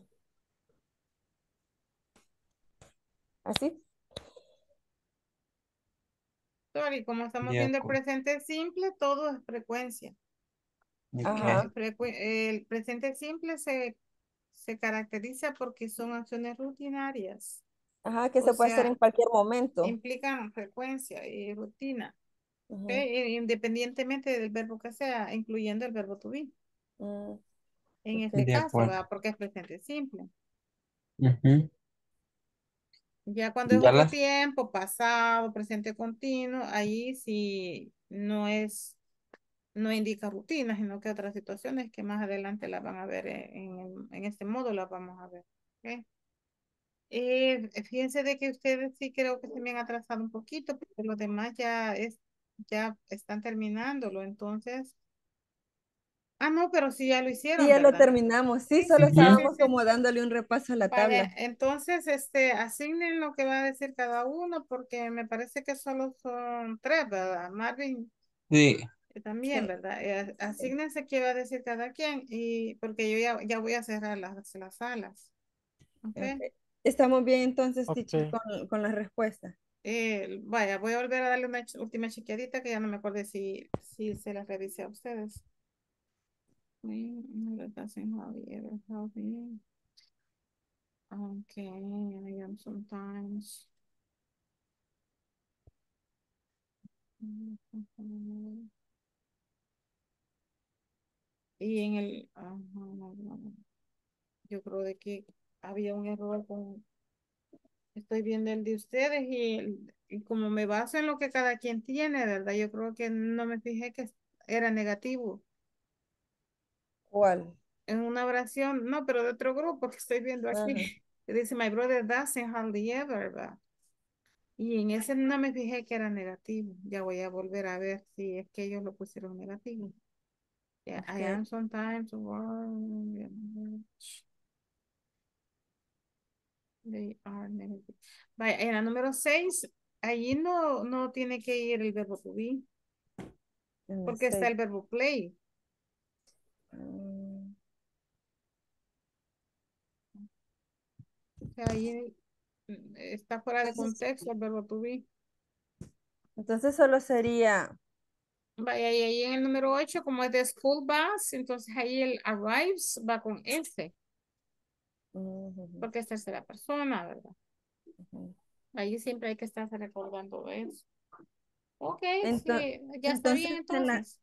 ¿Así? Sorry, como estamos viendo el presente simple, todo es frecuencia. Ajá. El presente simple se, se caracteriza porque son acciones rutinarias. Ajá, que O se puede hacer en cualquier momento. implican frecuencia y rutina, Ujú. ¿ok? I- Independientemente del verbo que sea, incluyendo el verbo to be. Mm, En este De caso. Porque es presente simple. Ya cuando es Ya otro tiempo, pasado, presente continuo, ahí sí no es, no indica rutina, sino que otras situaciones que más adelante las van a ver en, en, en este modo, las vamos a ver. Eh, fíjense de que ustedes sí creo que se me han atrasado un poquito, porque los demás ya es, ya están terminándolo, entonces. Ah, no, pero sí ya lo Sí, hicieron, ya lo ¿verdad? terminamos. Sí, Sí, solo sí, sí, sí, estábamos sí. como dándole un repaso a la Vaya, tabla. entonces, este, asignen lo que va a decir cada uno, porque me parece que solo son tres, ¿verdad? Marvin sí. eh, también, Sí. ¿verdad? Eh, asígnense qué va a decir cada quien, y porque yo ya, ya voy a cerrar las, las salas. ¿Ok? Ok. Estamos bien entonces, teacher, Ok. con, con las respuestas. Eh, vaya, voy a volver a darle una ch- última chequeadita que ya no me acuerdo si, si se las revisé a ustedes. Okay, I am sometimes. Y en el, no. yo creo de que había un error con, estoy viendo el de ustedes y, y como me baso en lo que cada quien tiene, ¿verdad? Yo creo que no me fijé que era negativo. ¿Cuál? En una oración, no, pero de otro grupo que estoy viendo aquí, que dice, my brother doesn't hardly ever, ¿verdad? Y en ese no me fijé que era negativo. Ya voy a volver a ver si es que ellos lo pusieron negativo. Yeah, I am sometimes. They are negative. Vaya, en la número 6, allí no, no tiene que ir el verbo to be, porque está el verbo play. Mm, O sea, ahí mm, está fuera de contexto el verbo to be. entonces solo sería, Vaya, y ahí en el número 8, como es de school bus, entonces ahí el arrives va con S, porque es tercera persona, ¿verdad? ujú. Ahí siempre hay que estarse recordando eso. Ok, Ento- sí, ya está bien entonces en la, entonces.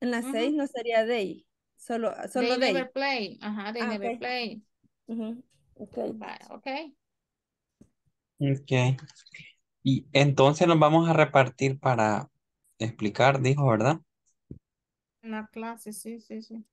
en la Ujú. seis no sería they, solo, solo They they. never play. Ajá, they Ah, never ok. play. Ujú, ok. Vale, ok. Ok. Y entonces nos vamos a repartir para explicar, dijo, ¿verdad? Una clase, sí, sí, sí.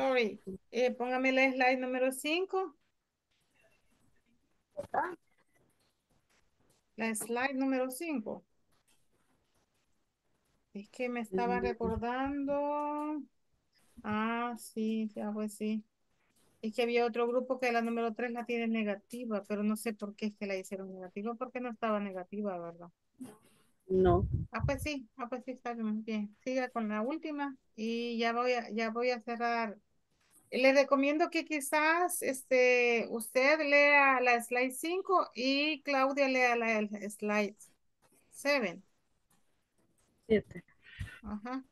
Sorry. Eh, póngame la slide número 5. La slide número 5. Es que me estaba Mm. recordando. Ah, sí, ya pues sí. Es que había otro grupo que la número 3 la tiene negativa, pero no sé por qué es que la hicieron negativa, porque no estaba negativa, ¿verdad? No. Ah, pues sí, ah, pues sí, está bien. bien. Siga con la última y ya voy a, ya voy a cerrar. Le recomiendo que quizás este, usted lea la slide 5 y Claudia lea la slide 7. Siete. Ajá.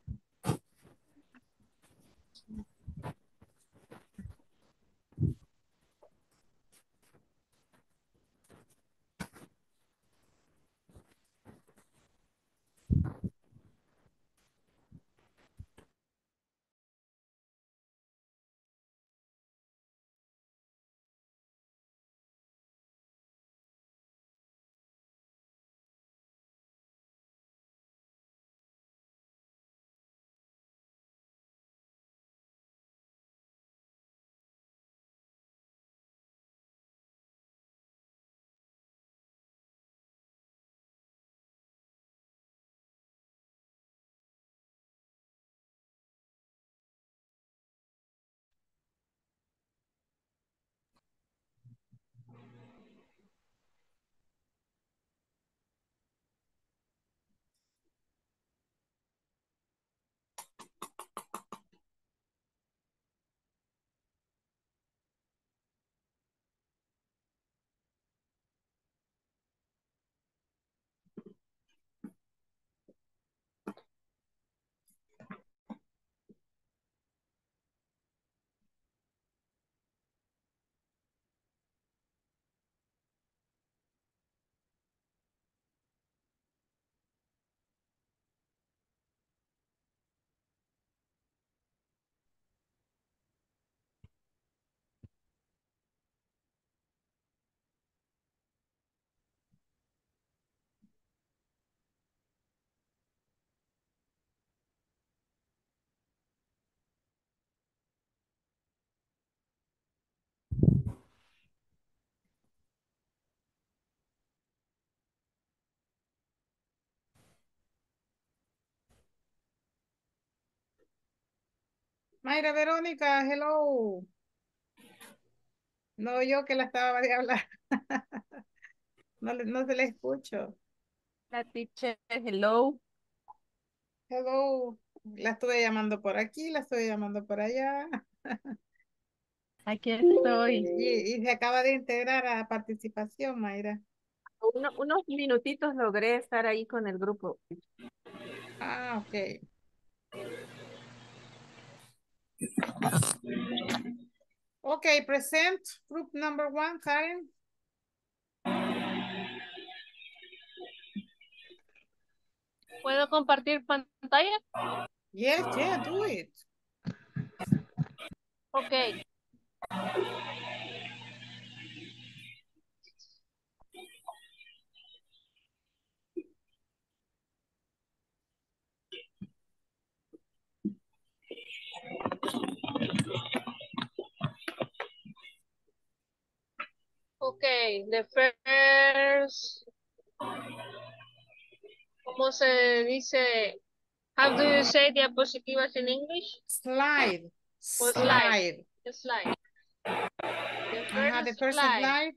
Mayra Verónica, hello. No, yo que la estaba de hablar. No, no se le escucho. La teacher, hello. Hello. La estuve llamando por aquí, la estuve llamando por allá. Aquí estoy. Y, y se acaba de integrar a participación, Mayra. Uno- unos minutitos logré estar ahí con el grupo. Ah, ok. Okay, present group number one, Karen. ¿Puedo compartir pantalla? Yes, yeah, do it. Ok. Okay, the first, ¿cómo se dice? How do you say diapositivas in English? Slide. Or Slide. The slide. The Ajá, the first slide. slide.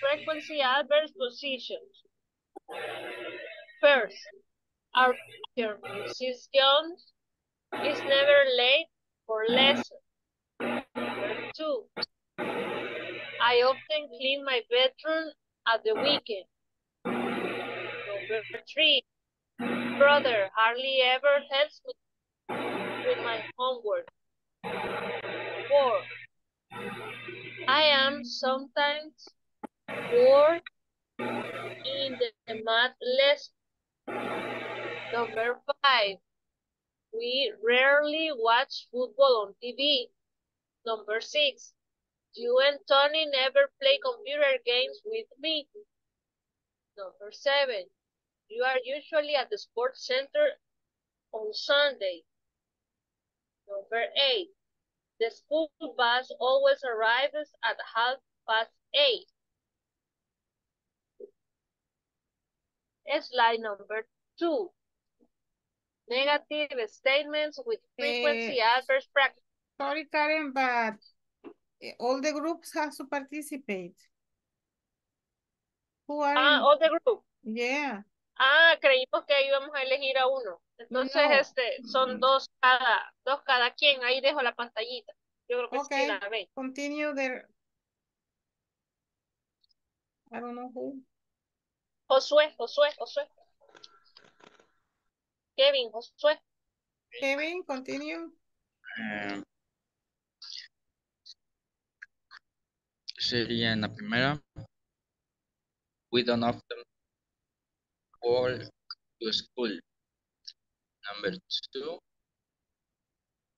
Frequency adverse positions. First, our teacher, Mrs. Jones, is never late for lesson. Two, I often clean my bedroom at the weekend. Number three, brother hardly ever helps me with my homework. Four, I am sometimes bored in the math lesson. Number five, we rarely watch football on TV. Number six, you and Tony never play computer games with me. Number seven, you are usually at the sports center on Sunday. Number eight. The school bus always arrives at half past eight. Slide number two. Negative statements with frequency Eh, adverse practice. Sorry, Karen, but eh, all the groups have to participate. Who are Ah, all the group. Yeah. Ah, creímos que íbamos a elegir a uno. Entonces, No. este, son dos cada, dos cada quien. Ahí dejo la pantallita. Yo creo que Okay. sí la ven. Continue there. I don't know who. Josué, Josué, Josué. Kevin, Josué. Kevin, continue. Eh, sería en la primera. We don't often walk to school. Number two.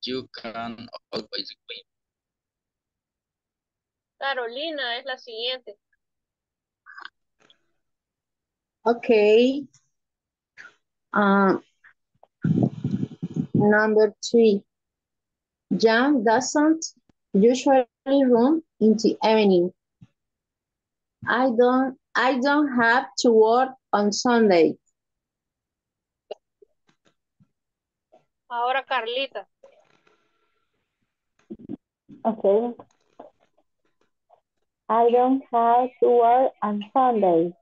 You can always win. Carolina es la siguiente. Okay. Uh, number three. Jan doesn't usually run in the evening. I don't I don't have to work on Sunday. Ahora Carlita. Okay. I don't have to work on Sundays.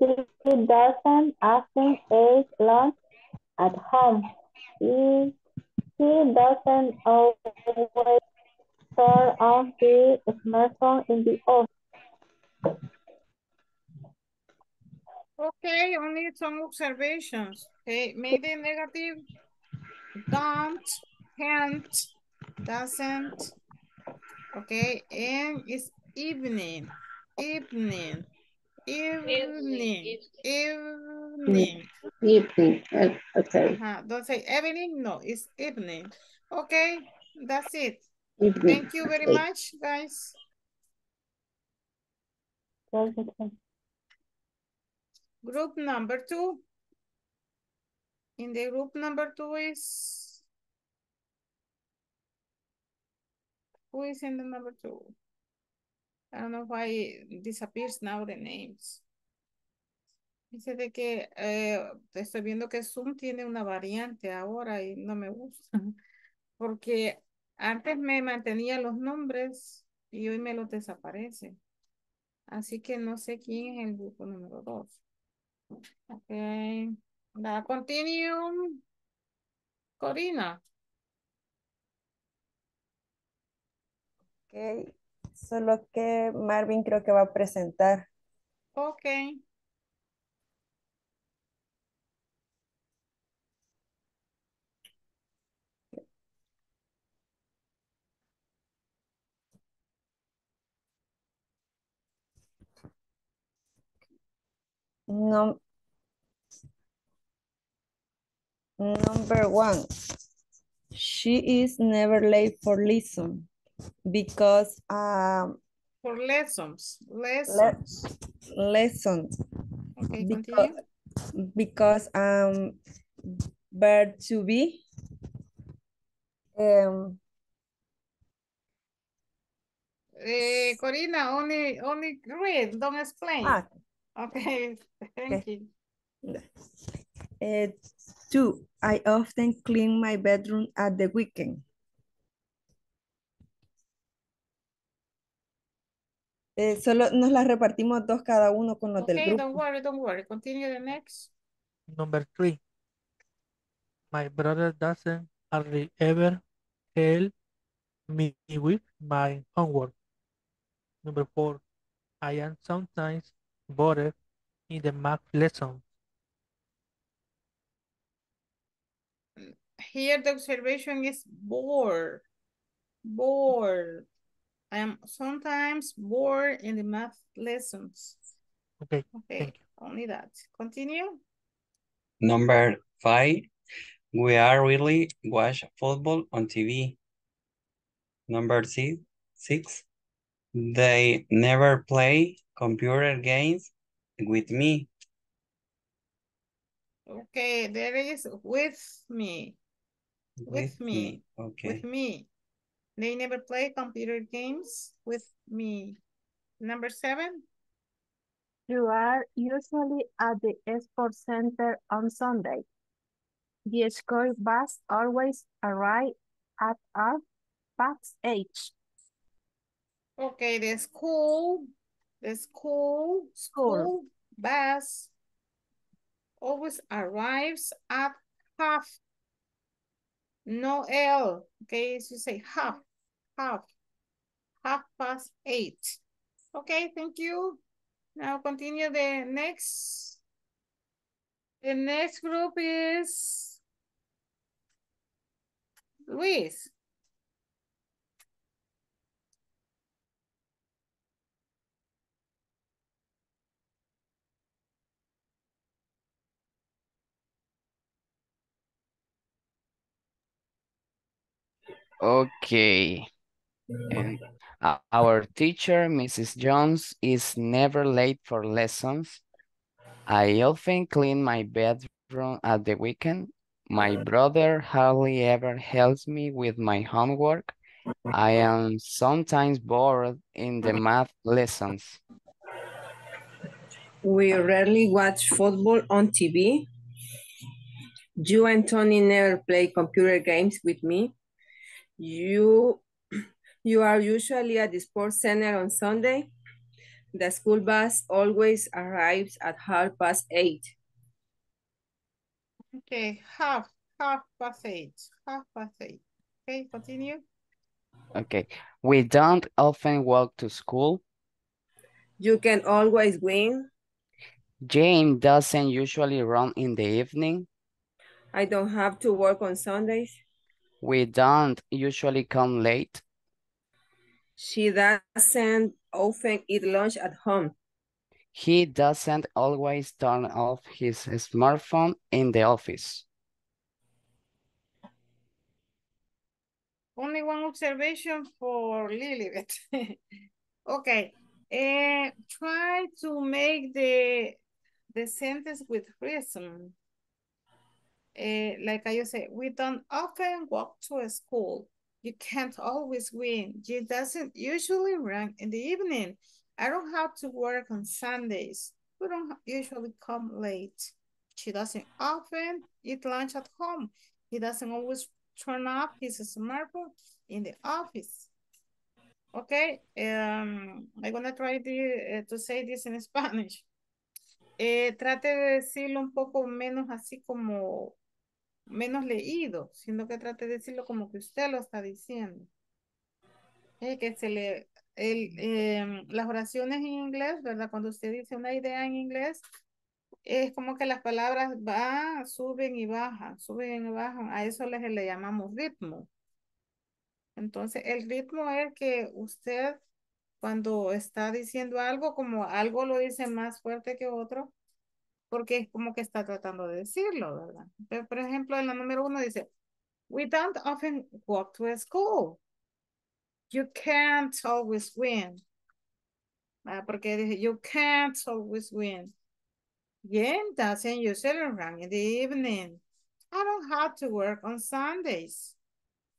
He doesn't often eat lunch at home. He, he doesn't always turn on the smartphone in the office. Okay, only some observations. Okay, maybe negative. Don't, can't, doesn't. Okay, and it's evening, evening, evening, evening. Evening. uh, Okay. Uh-huh. Don't say evening, no, it's evening. Okay, that's it. Evening. Thank you very Okay. much, guys. Group number two. In the group number two is. Who is in the number two? I don't know why it disappears now the names. Dice de que eh, estoy viendo que Zoom tiene una variante ahora y no me gusta. Porque antes me mantenía los nombres y hoy me los desaparece. Así que no sé quién es el grupo número dos. Ok. La continue. Corina. Ok, solo que Marvin creo que va a presentar. Ok. Num- number one, she is never late for lesson because um, For lessons. Lessons. lessons Okay, because, continue. because um verb to be um Eh, Corina, only, only read, don't explain. Ah. Okay, thank Okay. you. eh, two, I often clean my bedroom at the weekend. Eh, solo nos las repartimos dos cada uno con los del Okay, grupo. don't worry, don't worry. Continue the next. Number three. My brother doesn't hardly ever help me with my homework. Number four. I am sometimes bored in the math lesson. Here the observation is bored. Bored. I am sometimes bored in the math lessons. Okay, Okay, only that. Continue. Number five, we are really watch football on TV. Number six, six, they never play computer games with me. Okay, there is with me. with me. Okay. With me. They never play computer games with me. Number seven. You are usually at the sports center on Sunday. The school bus always arrive at half past eight. Okay, the school, the school, school bus always arrives at half. No L, okay, so you say half, half, half past eight. Okay, thank you. Now continue the next. The next group is Luis. Okay. And uh, our teacher, Mrs. Jones, is never late for lessons. I often clean my bedroom at the weekend. My brother hardly ever helps me with my homework. I am sometimes bored in the math lessons. We rarely watch football on TV. You and Tony never play computer games with me. You, you are usually at the sports center on Sunday. The school bus always arrives at half past eight. Okay, half, half past eight, half past eight. Okay, continue. Okay. We don't often walk to school. You can always win. Jane doesn't usually run in the evening. I don't have to work on Sundays. We don't usually come late. She doesn't often eat lunch at home. He doesn't always turn off his smartphone in the office. Only one observation for Lilibet. okay, uh, try to make the the sentence with reason. Uh, like I say, we don't often walk to a school. You can't always win. She doesn't usually run in the evening. I don't have to work on Sundays. We don't usually come late. She doesn't often eat lunch at home. He doesn't always turn off his smartphone in the office. Okay, um, I'm gonna try the, uh, to say this in Spanish. Eh, trate de decirlo un poco menos así como menos leído, sino que trate de decirlo como que usted lo está diciendo. Eh, que se le, el, eh, las oraciones en inglés, ¿verdad? Cuando usted dice una idea en inglés, es como que las palabras van, suben y bajan, suben y bajan. A eso le llamamos ritmo. Entonces, el ritmo es que usted cuando está diciendo algo, como algo lo dice más fuerte que otro, porque es como que está tratando de decirlo, ¿verdad? Pero, por ejemplo, en la número uno dice, we don't often walk to a school. You can't always win. Ah, porque dice, you can't always win. Jen doesn't usually run in the evening. I don't have to work on Sundays.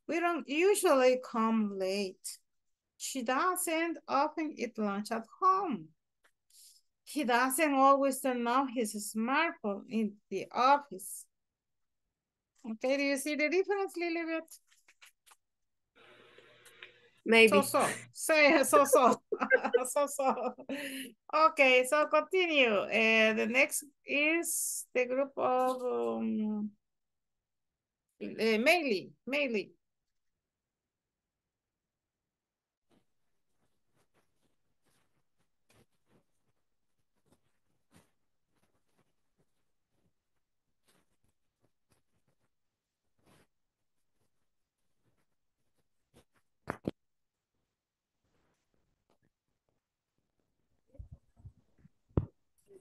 We don't usually come late. She doesn't often eat lunch at home. He doesn't always turn off his smartphone in the office. Okay, do you see the difference, Lilibet? Maybe. So, so. Say so, so. so, so. Okay, so continue. Uh, the next is the group of um, uh, Meili. Meili.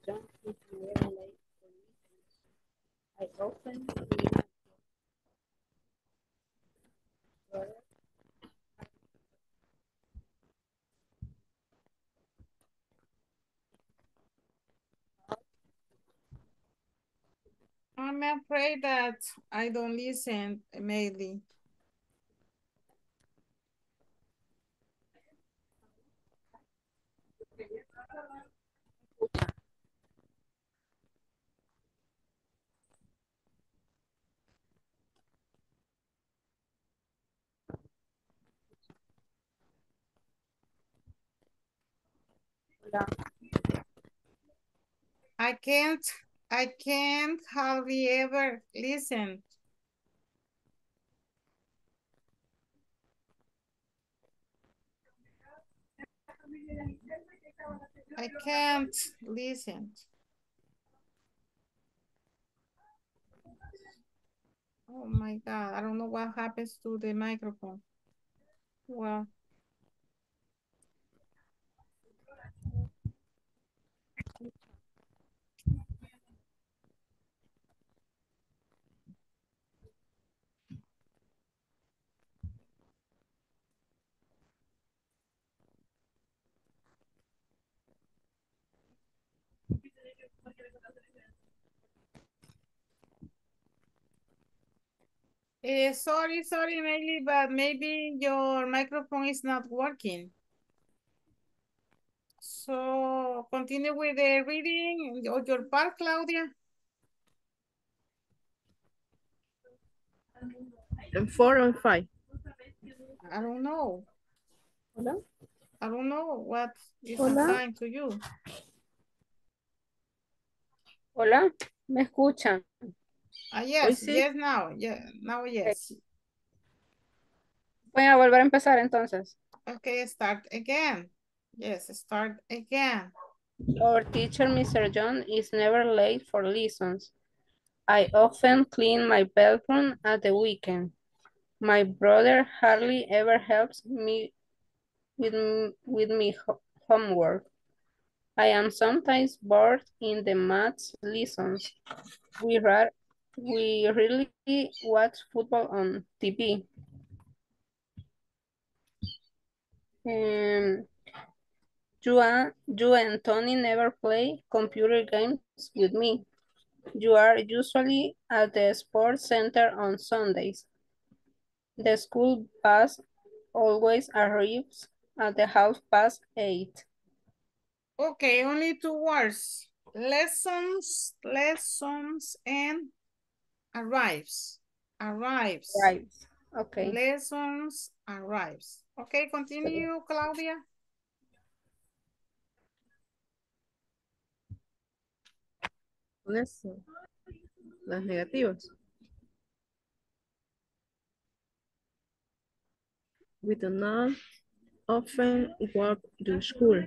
jump into real life for. I often feel I'm afraid that I don't listen mainly. I can't, I can't hardly ever listen. I can't listen. Oh my God, I don't know what happens to the microphone. Well. Eh, sorry, sorry, Meili, but maybe your microphone is not working. So continue with the reading of your part, Claudia. And four and five. I don't know. Hola. I don't know what is Hola. assigned to you. Hola, ¿me escuchan? Ah, yes, sí. yes, now, yeah, now, yes. Voy a volver a empezar entonces. Okay, start again. Yes, start again. Our teacher, Mr. John, is never late for lessons. I often clean my bedroom at the weekend. My brother hardly ever helps me with, with me homework. I am sometimes bored in the maths lessons. We, ra- we really watch football on TV. Um, you, and, you and Tony never play computer games with me. You are usually at the sports center on Sundays. The school bus always arrives at the half past eight. Okay, only two words. Lessons, lessons, and arrives. Arrives. Arrives. Okay. Lessons, arrives. Okay, continue, Claudia. Con eso. Las negativas. We do not often walk to school.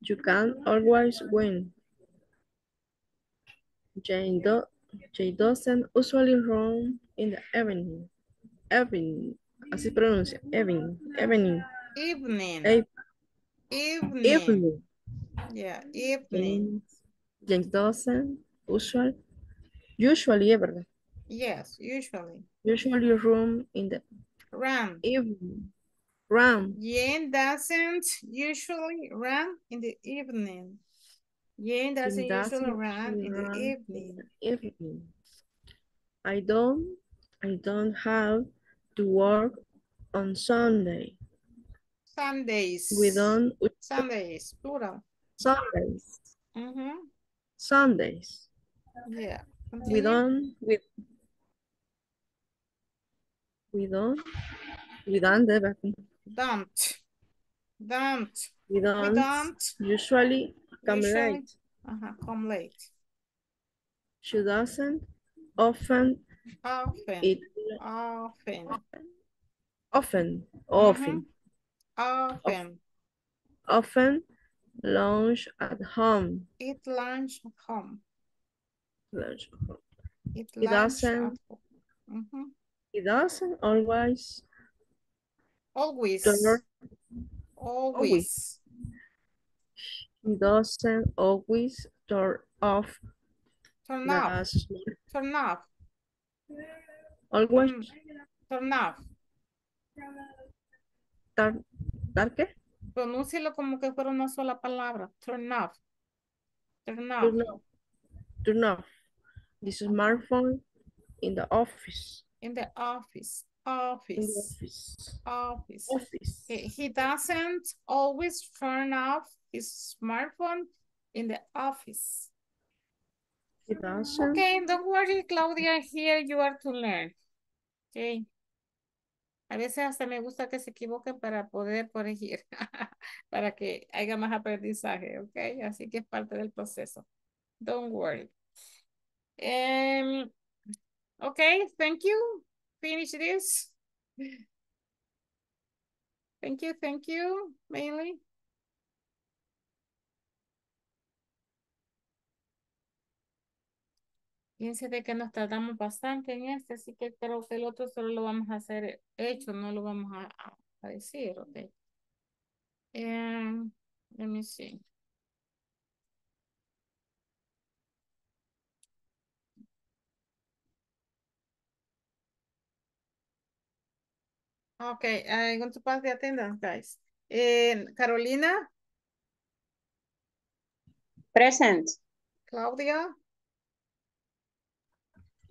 You can always win. Jane, do, Jane doesn't usually run in the evening. Evening. Así pronuncia. Evening. Evening. Evening. E- Evening. Evening. Yeah, evening. James, James doesn't usually, usually, ¿eh, ¿verdad? Yes, usually. Usually run in the Run. evening. Run. Jane doesn't usually run in the evening. Jane doesn't usually run in the evening. evening. I don't, I don't have to work on Sunday. Sundays. We don't, Sundays, plural. Sundays, Mm-hmm. Sundays. Yeah. We don't, we, we don't, we don't? Don't. Don't. we don't, don't usually come late. Uh-huh, come late. She doesn't often Often. eat, Often. often, often, Often. often lunch at home. Eat lunch at home. Lunch at home. Eat He doesn't- home. Mhm. He doesn't always Always. turn Always. Doesn't always turn off Turn off. Turn off. Always Mm, Turn off. turn, ¿dar qué? Pronúncialo como que fuera una sola palabra. Turn off. Turn off. Turn off. Turn off. The smartphone in the office. In the office. Office. office. Office. Office. He, doesn't always turn off his smartphone in the office. He doesn't. Okay, don't worry, Claudia, here you are to learn. Okay. A veces hasta me gusta que se equivoquen para poder corregir, para que haya más aprendizaje, ok? Así que es parte del proceso. Don't worry. Um, okay, thank you. Finish this. Thank you, thank you, Mainly. Fíjense de que nos tardamos bastante en este, así que creo el otro solo lo vamos a hacer hecho, no lo vamos a, a- decir, ok. Um, let me see. Okay, I'm going to pass the attendance, guys. Carolina, Present. Claudia,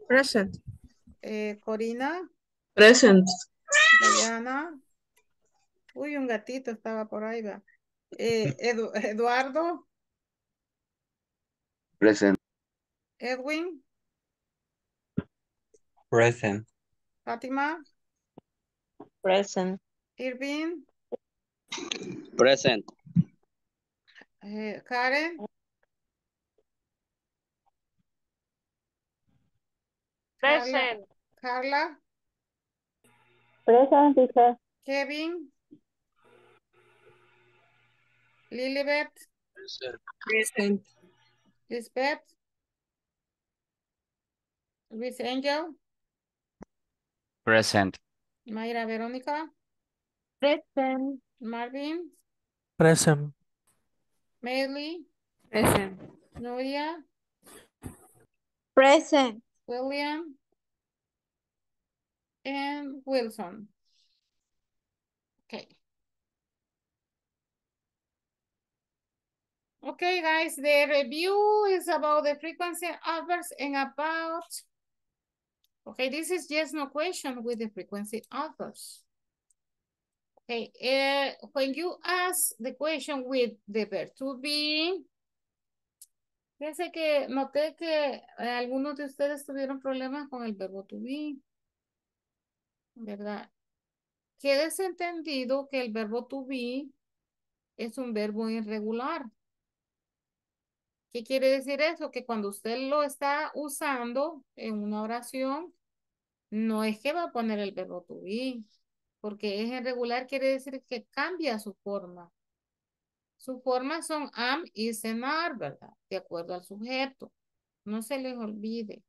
Present. eh, Corina, Present. Diana. Uy, un gatito estaba por ahí, va. Eh, Edu- Eduardo, Present. Edwin, Present. Fátima, Present. Irving, Present. eh, Karen, Present. Carla, Present, teacher. Kevin, Lilibet, Present. Lisbeth, Luis Angel, Present. Mayra Verónica, Present. Marvin, Present. Maylee, Present. Nuria, Present. William, and Wilson. Okay. Okay, guys, the review is about the frequency adverbs and about, okay, this is yes, no question with the frequency adverbs. Okay, eh, when you ask the question with the verb to be, fíjense que noté que eh, algunos de ustedes tuvieron problemas con el verbo to be, ¿verdad? Quédese entendido que el verbo to be es un verbo irregular. ¿Qué quiere decir eso? Que cuando usted lo está usando en una oración, no es que va a poner el verbo to be, porque es irregular, quiere decir que cambia su forma. Su forma son am, is, and are, ¿verdad? De acuerdo al sujeto. No se les olvide,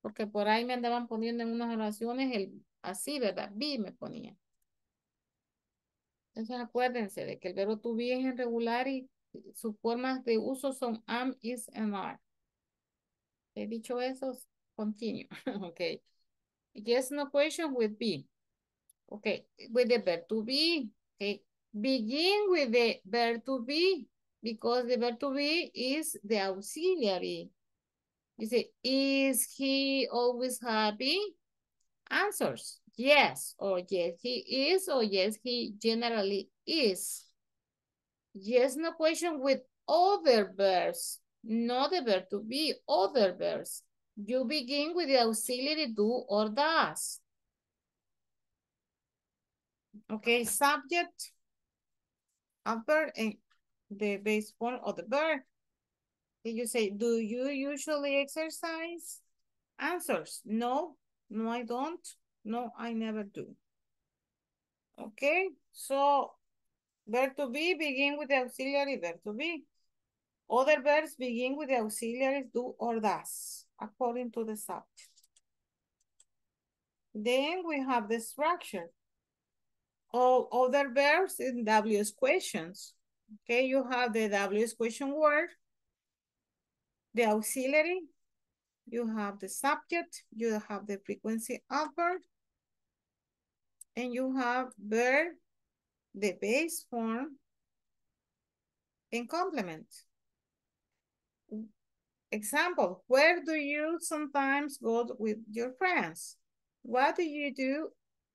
porque por ahí me andaban poniendo en unas oraciones el así, ¿verdad? Be me ponían. Entonces acuérdense de que el verbo to be es irregular y sus formas de uso son am, is, and are. He dicho eso, continue. okay. Yes, no question with be. Okay, with the verb to be. Okay, begin with the verb to be because the verb to be is the auxiliary. You say, is he always happy? Answers, yes, or yes, he is, or yes, he generally is. Yes, no question with other verbs, not the verb to be, other verbs. You begin with the auxiliary do or does. Okay, subject, adverb, and eh, the base form of the verb. You say, do you usually exercise? Answers, no, no, I don't. No, I never do. Okay, so verb to be begin with the auxiliary verb to be. Other verbs begin with the auxiliaries do or does, according to the subject. Then we have the structure. All other verbs in WS questions. Okay, you have the WS question word, the auxiliary, you have the subject, you have the frequency adverb, and you have verb, the base form, and complement. Example, where do you sometimes go with your friends? What do you do?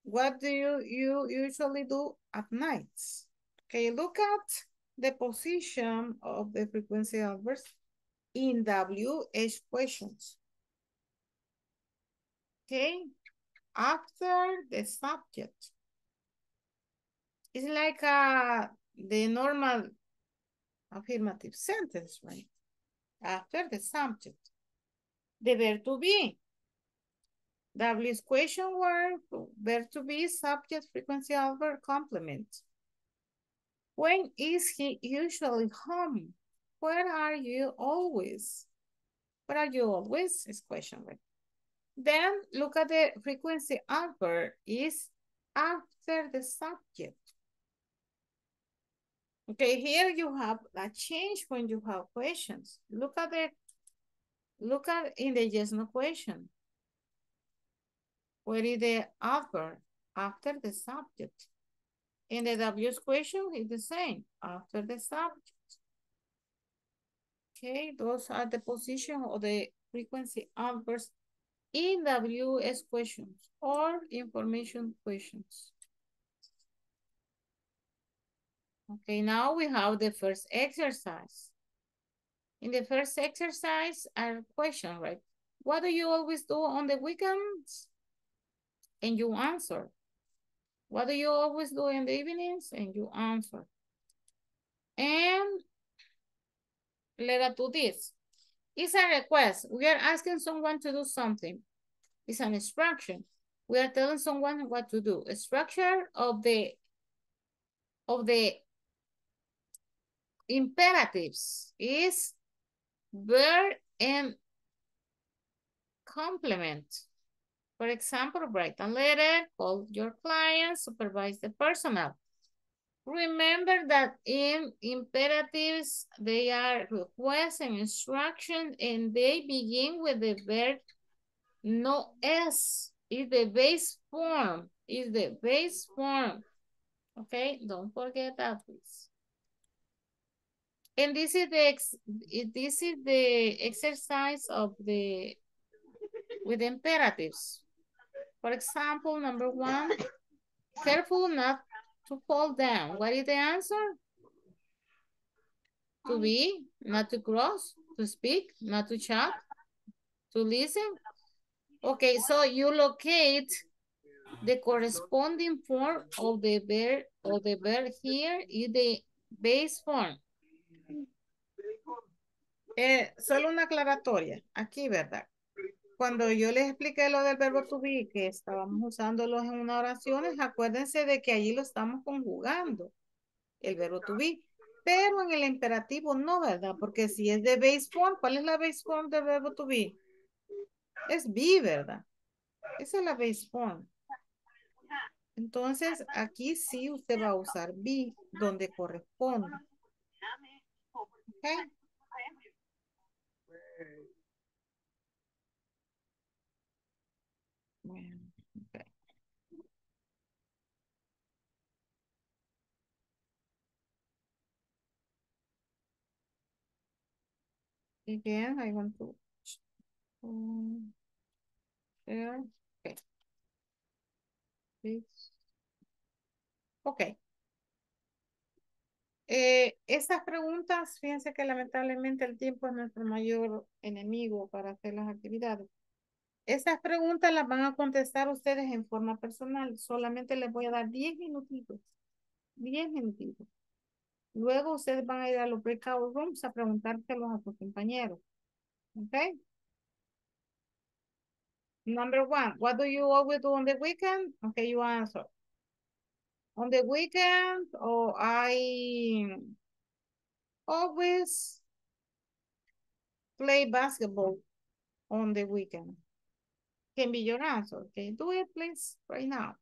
What do you, you usually do at nights? Okay, look at the position of the frequency adverbs in WH questions. Okay, after the subject. It's like uh, the normal affirmative sentence, right? After the subject. The verb to be. W is question word, verb to be, subject, frequency, adverb, complement. When is he usually home? Where are you always? Where are you always? Is question word. Then look at the frequency adverb is after the subject. Okay, here you have a change when you have questions. Look at the, look at in the yes no question. Where is the adverb? After the subject. In the W's question, it's the same, after the subject. Okay, those are the position of the frequency adverbs in WS questions or information questions. Okay, now we have the first exercise. In the first exercise, our question, right? What do you always do on the weekends? And you answer. What do you always do in the evenings? And you answer. And let us do this. It's a request. We are asking someone to do something. It's an instruction. We are telling someone what to do. A structure of the of the imperatives is verb and complement. For example, write a letter, call your client, supervise the personnel. Remember that in imperatives, they are requests and instructions, and they begin with the verb no S. Is the base form. Is the base form. Okay, don't forget that, please. And this is the ex this is the exercise of the with imperatives. For example, number one, careful not to fall down. What is the answer? To be, not to cross, to speak, not to chat, to listen. Okay, so you locate the corresponding form of the verb of the verb here is the base form. Eh, solo una aclaratoria, aquí, ¿verdad? Cuando yo les expliqué lo del verbo to be, que estábamos usándolos en una oración, acuérdense de que allí lo estamos conjugando, el verbo to be. Pero en el imperativo no, ¿verdad? Porque si es de base form, ¿cuál es la base form del verbo to be? Es be, ¿verdad? Esa es la base form. Entonces, aquí sí usted va a usar be, donde corresponde. Bueno, okay. Again, I want to share. Okay. Okay. Eh, estas preguntas, fíjense que lamentablemente el tiempo es nuestro mayor enemigo para hacer las actividades. Estas preguntas las van a contestar ustedes en forma personal. Solamente les voy a dar 10 minutitos. 10 minutitos. Luego ustedes van a ir a los breakout rooms a preguntárselos a sus compañeros. ¿Ok? Number one, what do you always do on the weekend? Okay, you answer. On the weekend, or I always play basketball on the weekend. Can be your answer. Okay, do it please right now.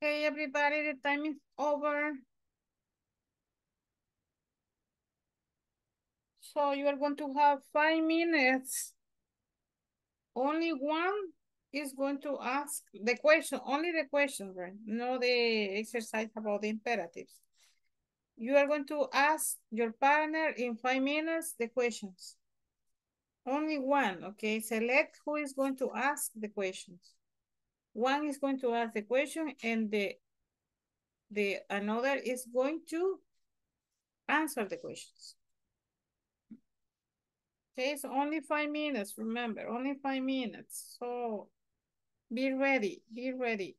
Okay, everybody, the time is over. So you are going to have five minutes. Only one is going to ask the question, only the question, right? No the exercise about the imperatives. You are going to ask your partner in five minutes the questions. Only one, okay? Select who is going to ask the questions. One is going to ask the question and the, the another is going to answer the questions. Okay, so only five minutes, remember, only five minutes. So be ready, be ready.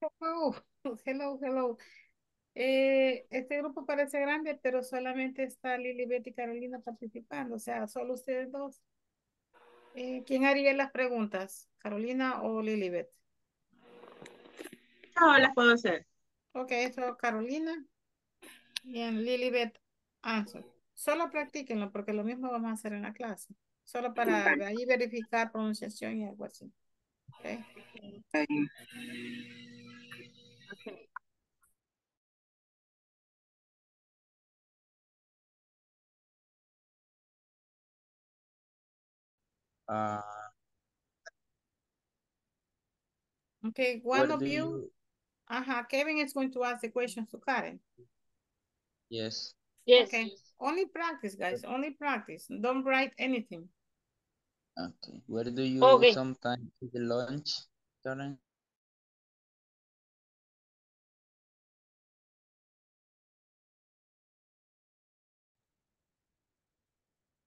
Hello, hello, hello. Eh, este grupo parece grande, pero solamente está Lilibet y Carolina participando, o sea, solo ustedes dos. Eh, ¿Quién haría las preguntas? ¿Carolina o Lilibet? Yo las puedo hacer. Ok, eso Carolina. Bien, Lilibet, answer. Solo practíquenlo porque lo mismo vamos a hacer en la clase. Solo para ahí verificar pronunciación y algo así. Okay. Uh, Okay, one of you, you, uh Kevin is going to ask the questions to Karen. yes, Yes. Okay, only practice, guys, only practice. Don't write anything. okay. Where do you Okay. sometimes eat the lunch, Karen?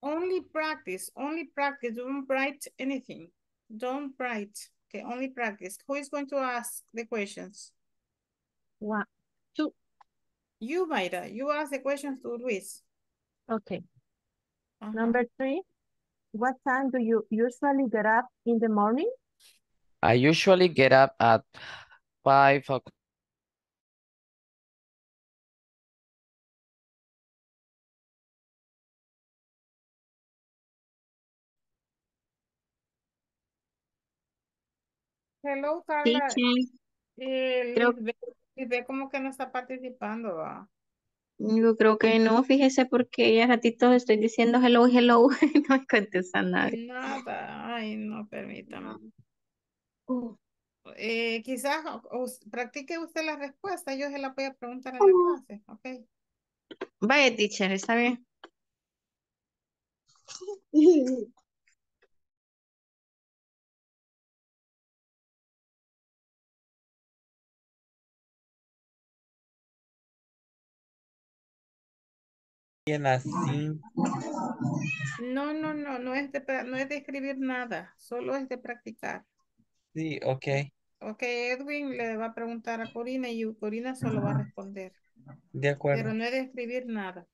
Only practice, only practice. Don't write anything. Don't write. Okay, only practice. Who is going to ask the questions? One, two. You, Mayra. You ask the questions to Luis. Okay. Uh-huh. Number three. What time do you usually get up in the morning? I usually get up at five o'clock. Hello, Carla. Teacher, Eh, Creo- Lisbeth, Lisbeth como que no está participando, ¿va? yo creo que no, fíjese porque ya ratitos estoy diciendo hello, hello, y no me contesta nadie. Nada. Ay, no, permítame. Uh, Eh, quizás o- o s- practique usted la respuesta, yo se la voy a preguntar en la clase, ok. Vaya, teacher, está bien. Así. No, no, no, no es de, no es de escribir nada, solo es de practicar. Sí, ok. Ok, Edwin le va a preguntar a Corina y Corina solo va a responder, De acuerdo. pero no es de escribir nada.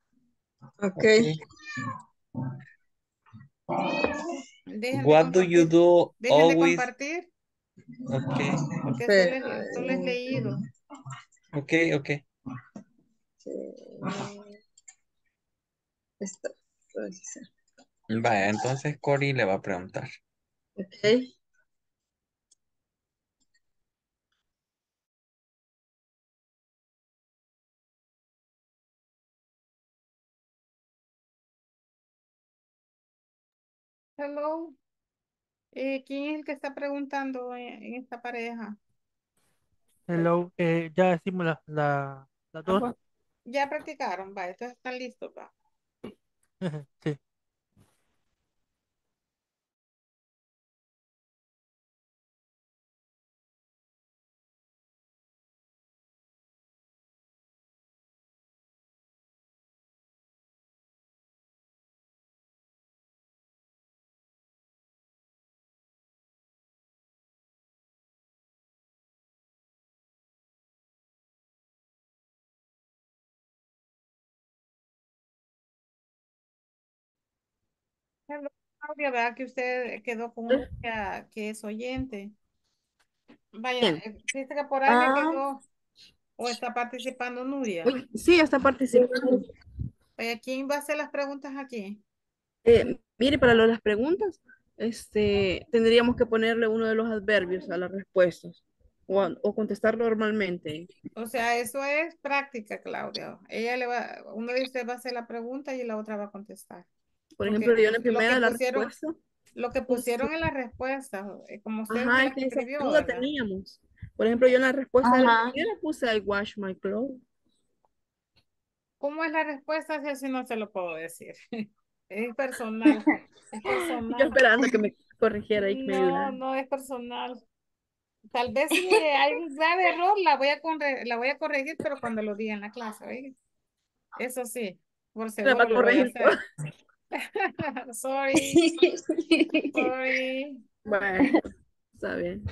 Ok. Dejen de What do you compartir. do Dejen de compartir Ok, porque solo es, solo es leído. ok, ok. Ser. Vaya, entonces Cori le va a preguntar. Ok. Hello. Eh, ¿quién es el que está preguntando en, en esta pareja? Hello, eh, ya decimos la, la, las dos. Ah, Ya practicaron, va, entonces están listos, va. 嗯哼对 Hello, Claudia, ¿verdad que usted quedó con una que es oyente? Vaya, ¿Quién? eh, que por ahí Ah. quedó o está participando Nuria. Sí, está participando. Vaya, ¿quién va a hacer las preguntas aquí? Eh, mire, para lo de las preguntas, este, tendríamos que ponerle uno de los adverbios a las respuestas o, o contestar normalmente. O sea, eso es práctica, Claudia. Ella le va, uno de ustedes va a hacer la pregunta y la otra va a contestar. Por ejemplo, yo en la primera de la pusieron- respuesta, Lo que pusieron en la respuesta, eh, como usted ajá, es que escribió, teníamos. Por ejemplo, yo en la respuesta de la primera puse I wash my clothes. ¿Cómo es la respuesta? Si así no se lo puedo decir. Es personal. Es Yo personal. esperando que me corrigiera y que me No, ayudara. no es personal. Tal vez si hay un grave error, la voy a, la voy a corregir, pero cuando lo diga en la clase, ¿oí? Eso sí, por La seguro va a lo voy a corregir todo. hacer. Sorry, sorry. Bueno, está bien.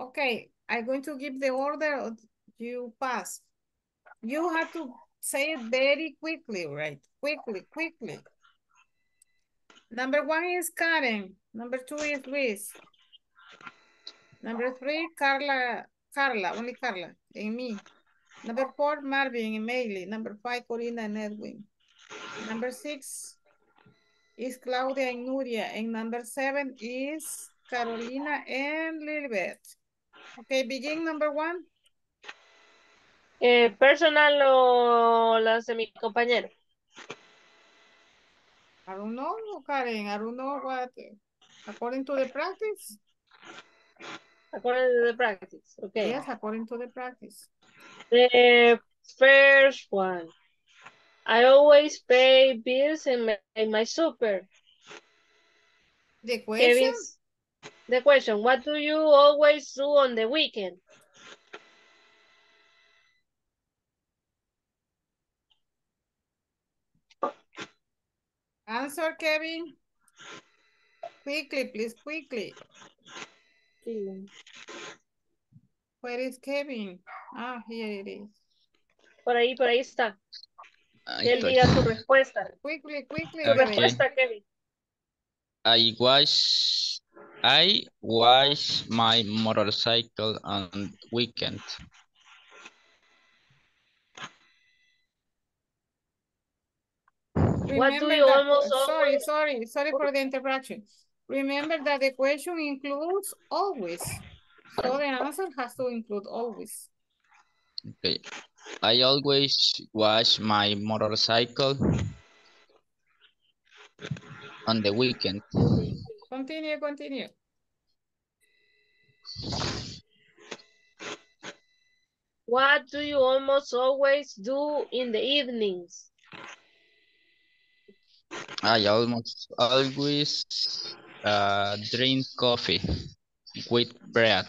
Okay, I'm going to give the order you pass. You have to say it very quickly, right? Quickly, quickly. Number one is Karen. Number two is Luis. Number three, Carla Carla, only Carla, and me. Number four, Marvin and Meili. Number five, Corina and Edwin. Number six is Claudia and Nuria. And number seven is Carolina and Lilibet. Okay, begin number one. Eh, personal o las de mi compañero. I don't know, Karen. I don't know what, according to the practice. According to the practice, okay. Yes, according to the practice. The first one. I always pay bills in my, in my super. The question? Kevin's- the question, what do you always do on the weekend? Answer, Kevin. Quickly, please, quickly. Where is Kevin? Ah, here it is. Por ahí, por ahí está. Ahí él estoy. diga su respuesta. Quickly, quickly, Su Ok. Kevin. respuesta, Kevin. I wash I wash my motorcycle on weekend. What do you that- almost sorry, always- sorry, sorry for the interruption. Remember that the question includes always. So the answer has to include always. Okay. I always wash my motorcycle on the weekend. Continue, continue. What do you almost always do in the evenings? I almost always uh, drink coffee with bread.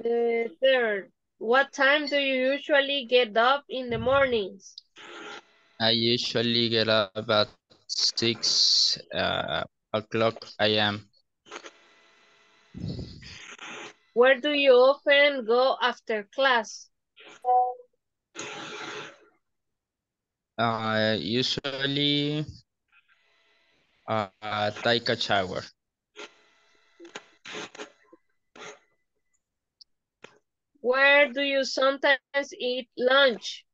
The third, what time do you usually get up in the mornings? I usually get up at six uh, o'clock a.m. Where do you often go after class? I usually uh, take a shower. Where do you sometimes eat lunch?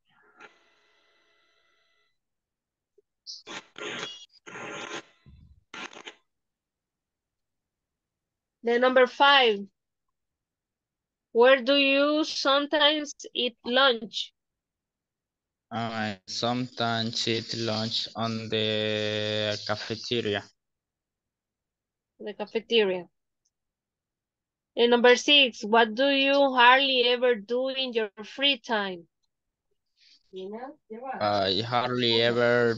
The number five. Where do you sometimes eat lunch? I sometimes eat lunch on the cafeteria. The cafeteria. And number six, what do you hardly ever do in your free time? I hardly ever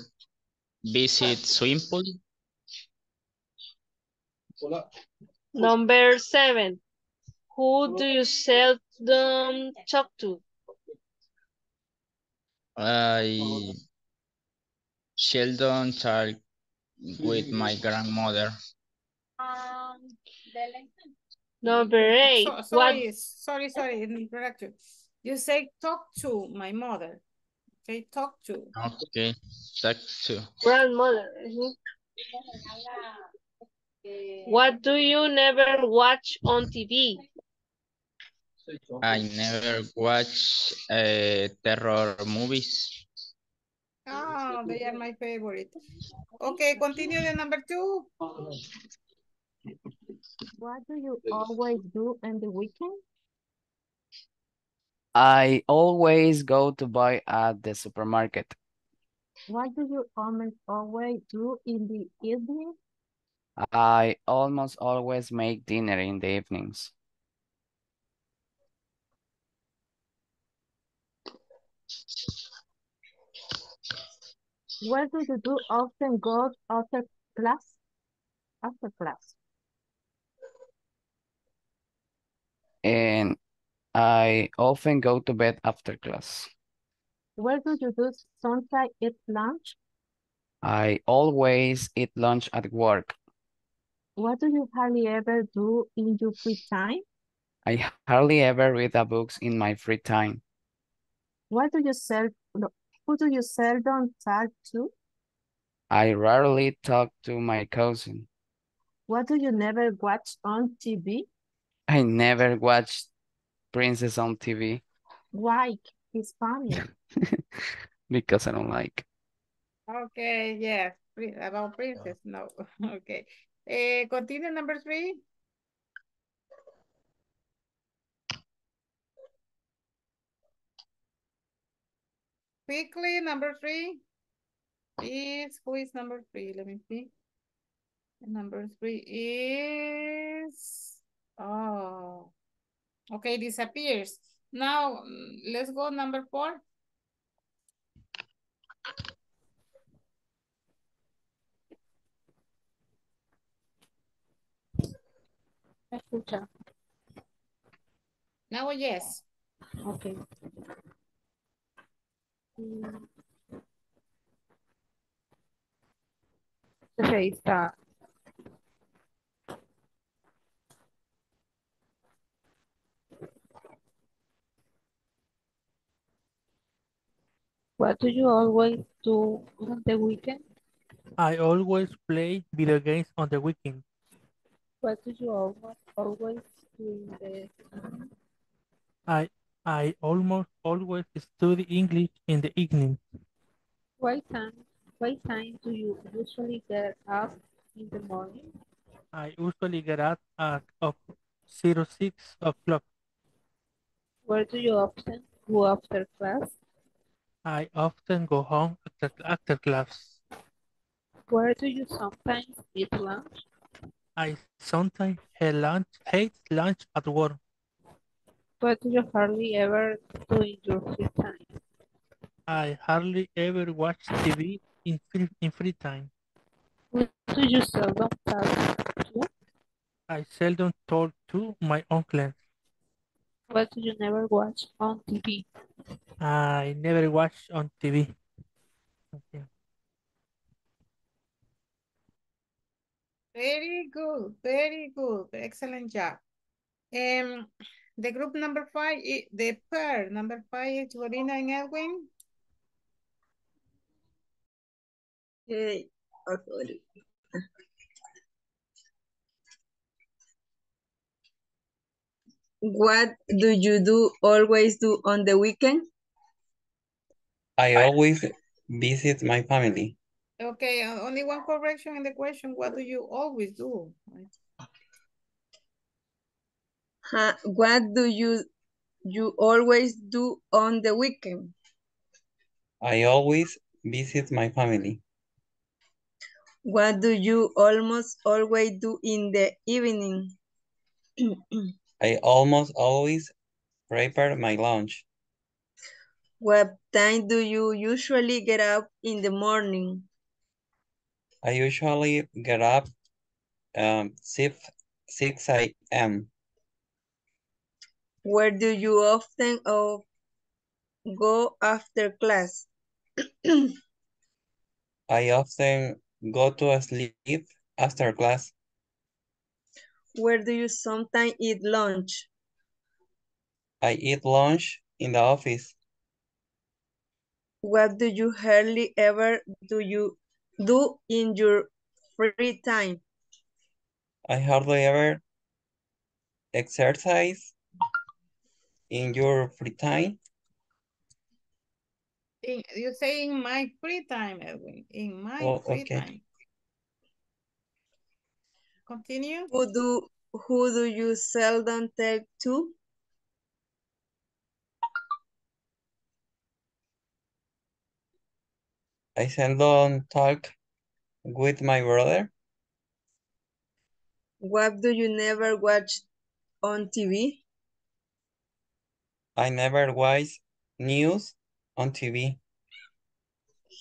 visit swim pool. Number seven, who do you seldom talk to? I seldom talk with my grandmother. Number eight, So- what, sorry, sorry, sorry, interruption. You say talk to my mother. Okay, talk to. Okay, talk to. grandmother? mhm. What do you never watch on TV? I never watch uh, terror movies. Oh, they are my favorite. Okay, continue the number two. What do you always do on the weekend? I always go to buy at the supermarket. What do you almost always do in the evening? I almost always make dinner in the evenings. What do you do often go after class? After class. And I often go to bed after class. Where do you do sometimes eat lunch? I always eat lunch at work. What do you hardly ever do in your free time? I hardly ever read the books in my free time. What do you sell? Who do you seldom talk to? I rarely talk to my cousin. What do you never watch on TV? I never watched Princess on TV Why? It's funny. because I don't like. Okay, yes, about princess, no, okay. Eh, continue number three. Quickly, number three is, who is number three? Let me see. Number three is, oh, okay, disappears. Now, mm, let's go number four. Escucha. Now, yes. Okay. Mm. Entonces ahí está. What do you always do on the weekend? I always play video games on the weekend. What do you almost always do in the evening? I I almost always study English in the evening. What time, what time do you usually get up in the morning? I usually get up at of zero six o'clock. Where do you often go after class? I often go home after, after class. Where do you sometimes eat lunch? I sometimes have lunch, hate lunch at work. What do you hardly ever do in your free time? I hardly ever watch TV in free, in free time. Who do you seldom talk to? I seldom talk to my uncle. What do you never watch on TV? I never watch on TV. Okay. Very good, very good, excellent job. Um, the group number five, i- the pair number five is Corina and Edwin. Okay. okay. What do you do always do on the weekend? I always visit my family. Okay, only one correction in the question. What do you always do? Huh, what do you you always do on the weekend? I always visit my family. What do you almost always do in the evening? I almost always prepare my lunch. What time do you usually get up in the morning? I usually get up um, 6, 6 a.m. Where do you often uh, go after class? I often go to sleep after class. Where do you sometimes eat lunch? I eat lunch in the office. What do you hardly ever do you do in your free time? I hardly ever exercise in your free time. In, you say in my free time, Edwin, in my Oh, free okay. time. Continue. Who do who do you seldom take to? I seldom talk with my brother. What do you never watch on TV? I never watch news on TV.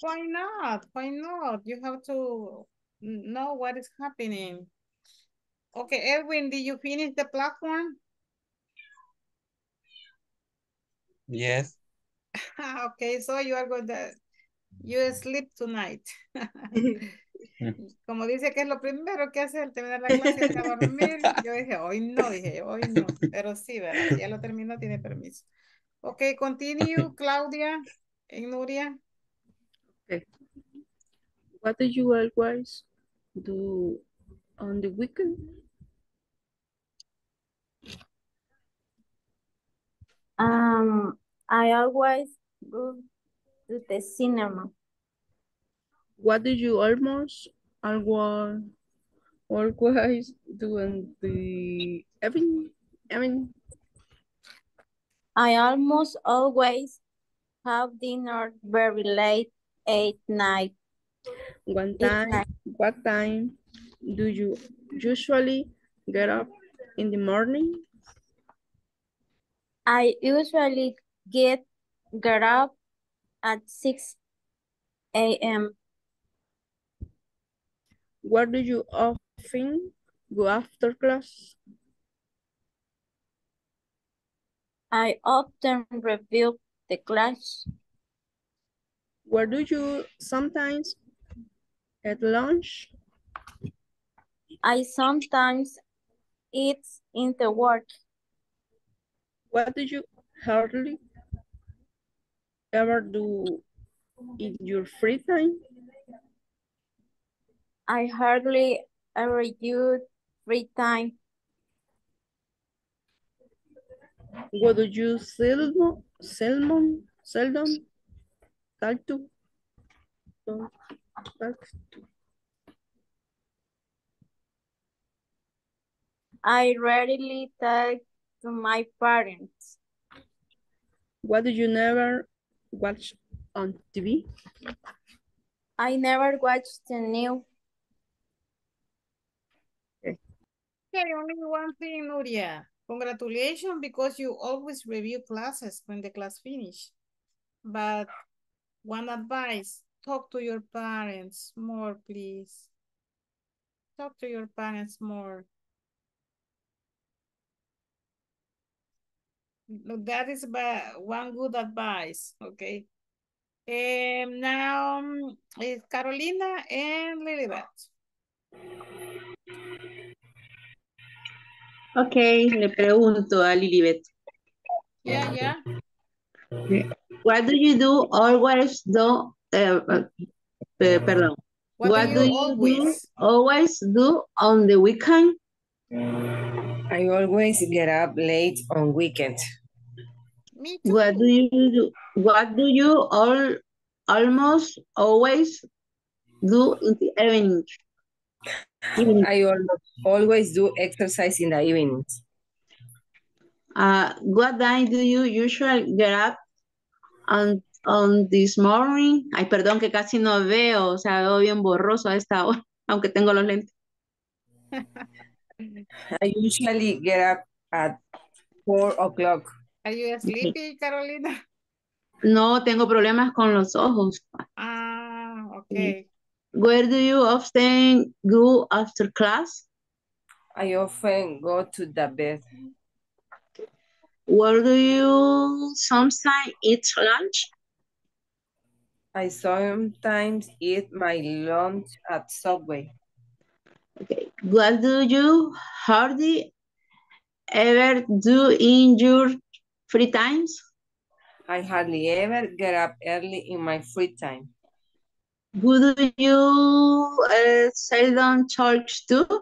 Why not? Why not? You have to know what is happening. Okay, Edwin, did you finish the platform? Yes. okay, so you are going to, you sleep tonight. Como dice que es lo primero que hace al terminar la clase a dormir, yo dije, hoy no, dije hoy no, pero sí, ¿verdad? Ya lo terminó, tiene permiso. Ok, continue, Claudia y Nuria. Okay. What do you always do on the weekend? Um, I always go to the cinema. What do you almost always always do in the evening? I mean, I almost always have dinner very late at night. One time, night. what time do you usually get up in the morning? I usually get get up at 6 a.m. Where do you often go after class? I often review the class. Where do you sometimes at lunch? I sometimes eat in the work. What do you hardly ever do in your free time? I hardly ever use free time. What do you seldom, seldom, seldom talk to? Talk to. I rarely talk to my parents. What do you never watch on TV? I never watch the news. Okay, only one thing, Nuria. Congratulations, because you always review classes when the class finish. But one advice, talk to your parents more, please. Talk to your parents more. That is ba- one good advice, okay? Um, now, um, it's Carolina and Lilibet. Ok, le pregunto a Lilibet. Yeah, yeah. What do you do always do, eh, eh, eh, perdón. What do you always? always do on the weekend? I always get up late on weekends. Me What do you do? What do you all almost always do in the evening? I almost always do exercise in the evenings. Uh, what time do you usually get up on, on this morning? Ay, perdón que casi no veo, o sea, veo bien borroso a esta hora, aunque tengo los lentes. I usually get up at four o'clock. Are you sleepy, Carolina? No tengo problemas con los ojos. Ah, okay. Where do you often go after class? I often go to the bed. Where do you sometimes eat lunch? I sometimes eat my lunch at Subway. Okay. What do you hardly ever do in your free times? I hardly ever get up early in my free time. Who do you uh, seldom talk to?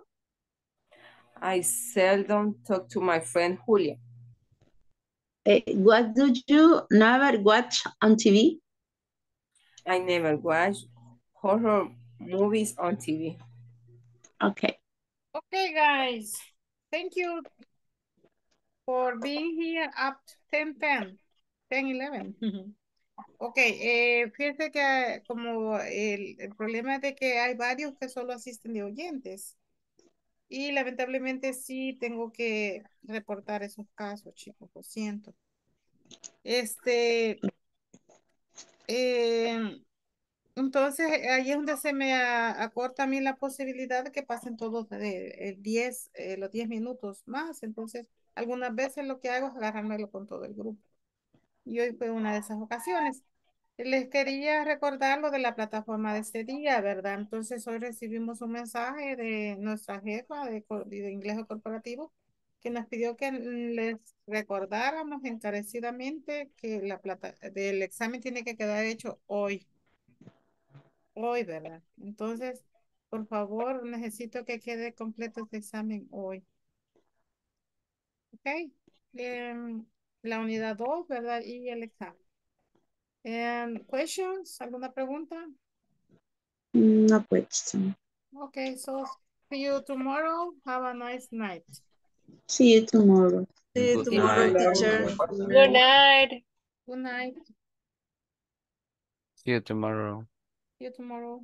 I seldom talk to my friend Julia. Uh, what do you never watch on TV? I never watch horror movies on TV. Okay. Okay, guys. Thank you for being here up to 10, 10, 10, 11. Ok, eh, fíjate que como el, el problema es de que hay varios que solo asisten de oyentes. Y lamentablemente sí tengo que reportar esos casos, chicos, lo siento. Este, eh, entonces ahí es donde se me a- acorta a mí la posibilidad de que pasen todos de, 10, eh, los 10 minutos más. Entonces, algunas veces lo que hago es agarrármelo con todo el grupo. Y hoy fue una de esas ocasiones. Les quería recordar lo de la plataforma de este día, ¿verdad? Entonces hoy recibimos un mensaje de nuestra jefa de, de inglés corporativo que nos pidió que les recordáramos encarecidamente que la plata del examen tiene que quedar hecho hoy. Hoy, ¿verdad? Entonces, Por favor, necesito que quede completo este examen hoy. Ok. Em, la unidad 2, ¿verdad? Y el examen. Em, questions? ¿Alguna pregunta? No question. Okay, so see you tomorrow. Have a nice night. See you tomorrow. See you tomorrow, night. teacher. Good night. Good night. See you tomorrow. See you tomorrow.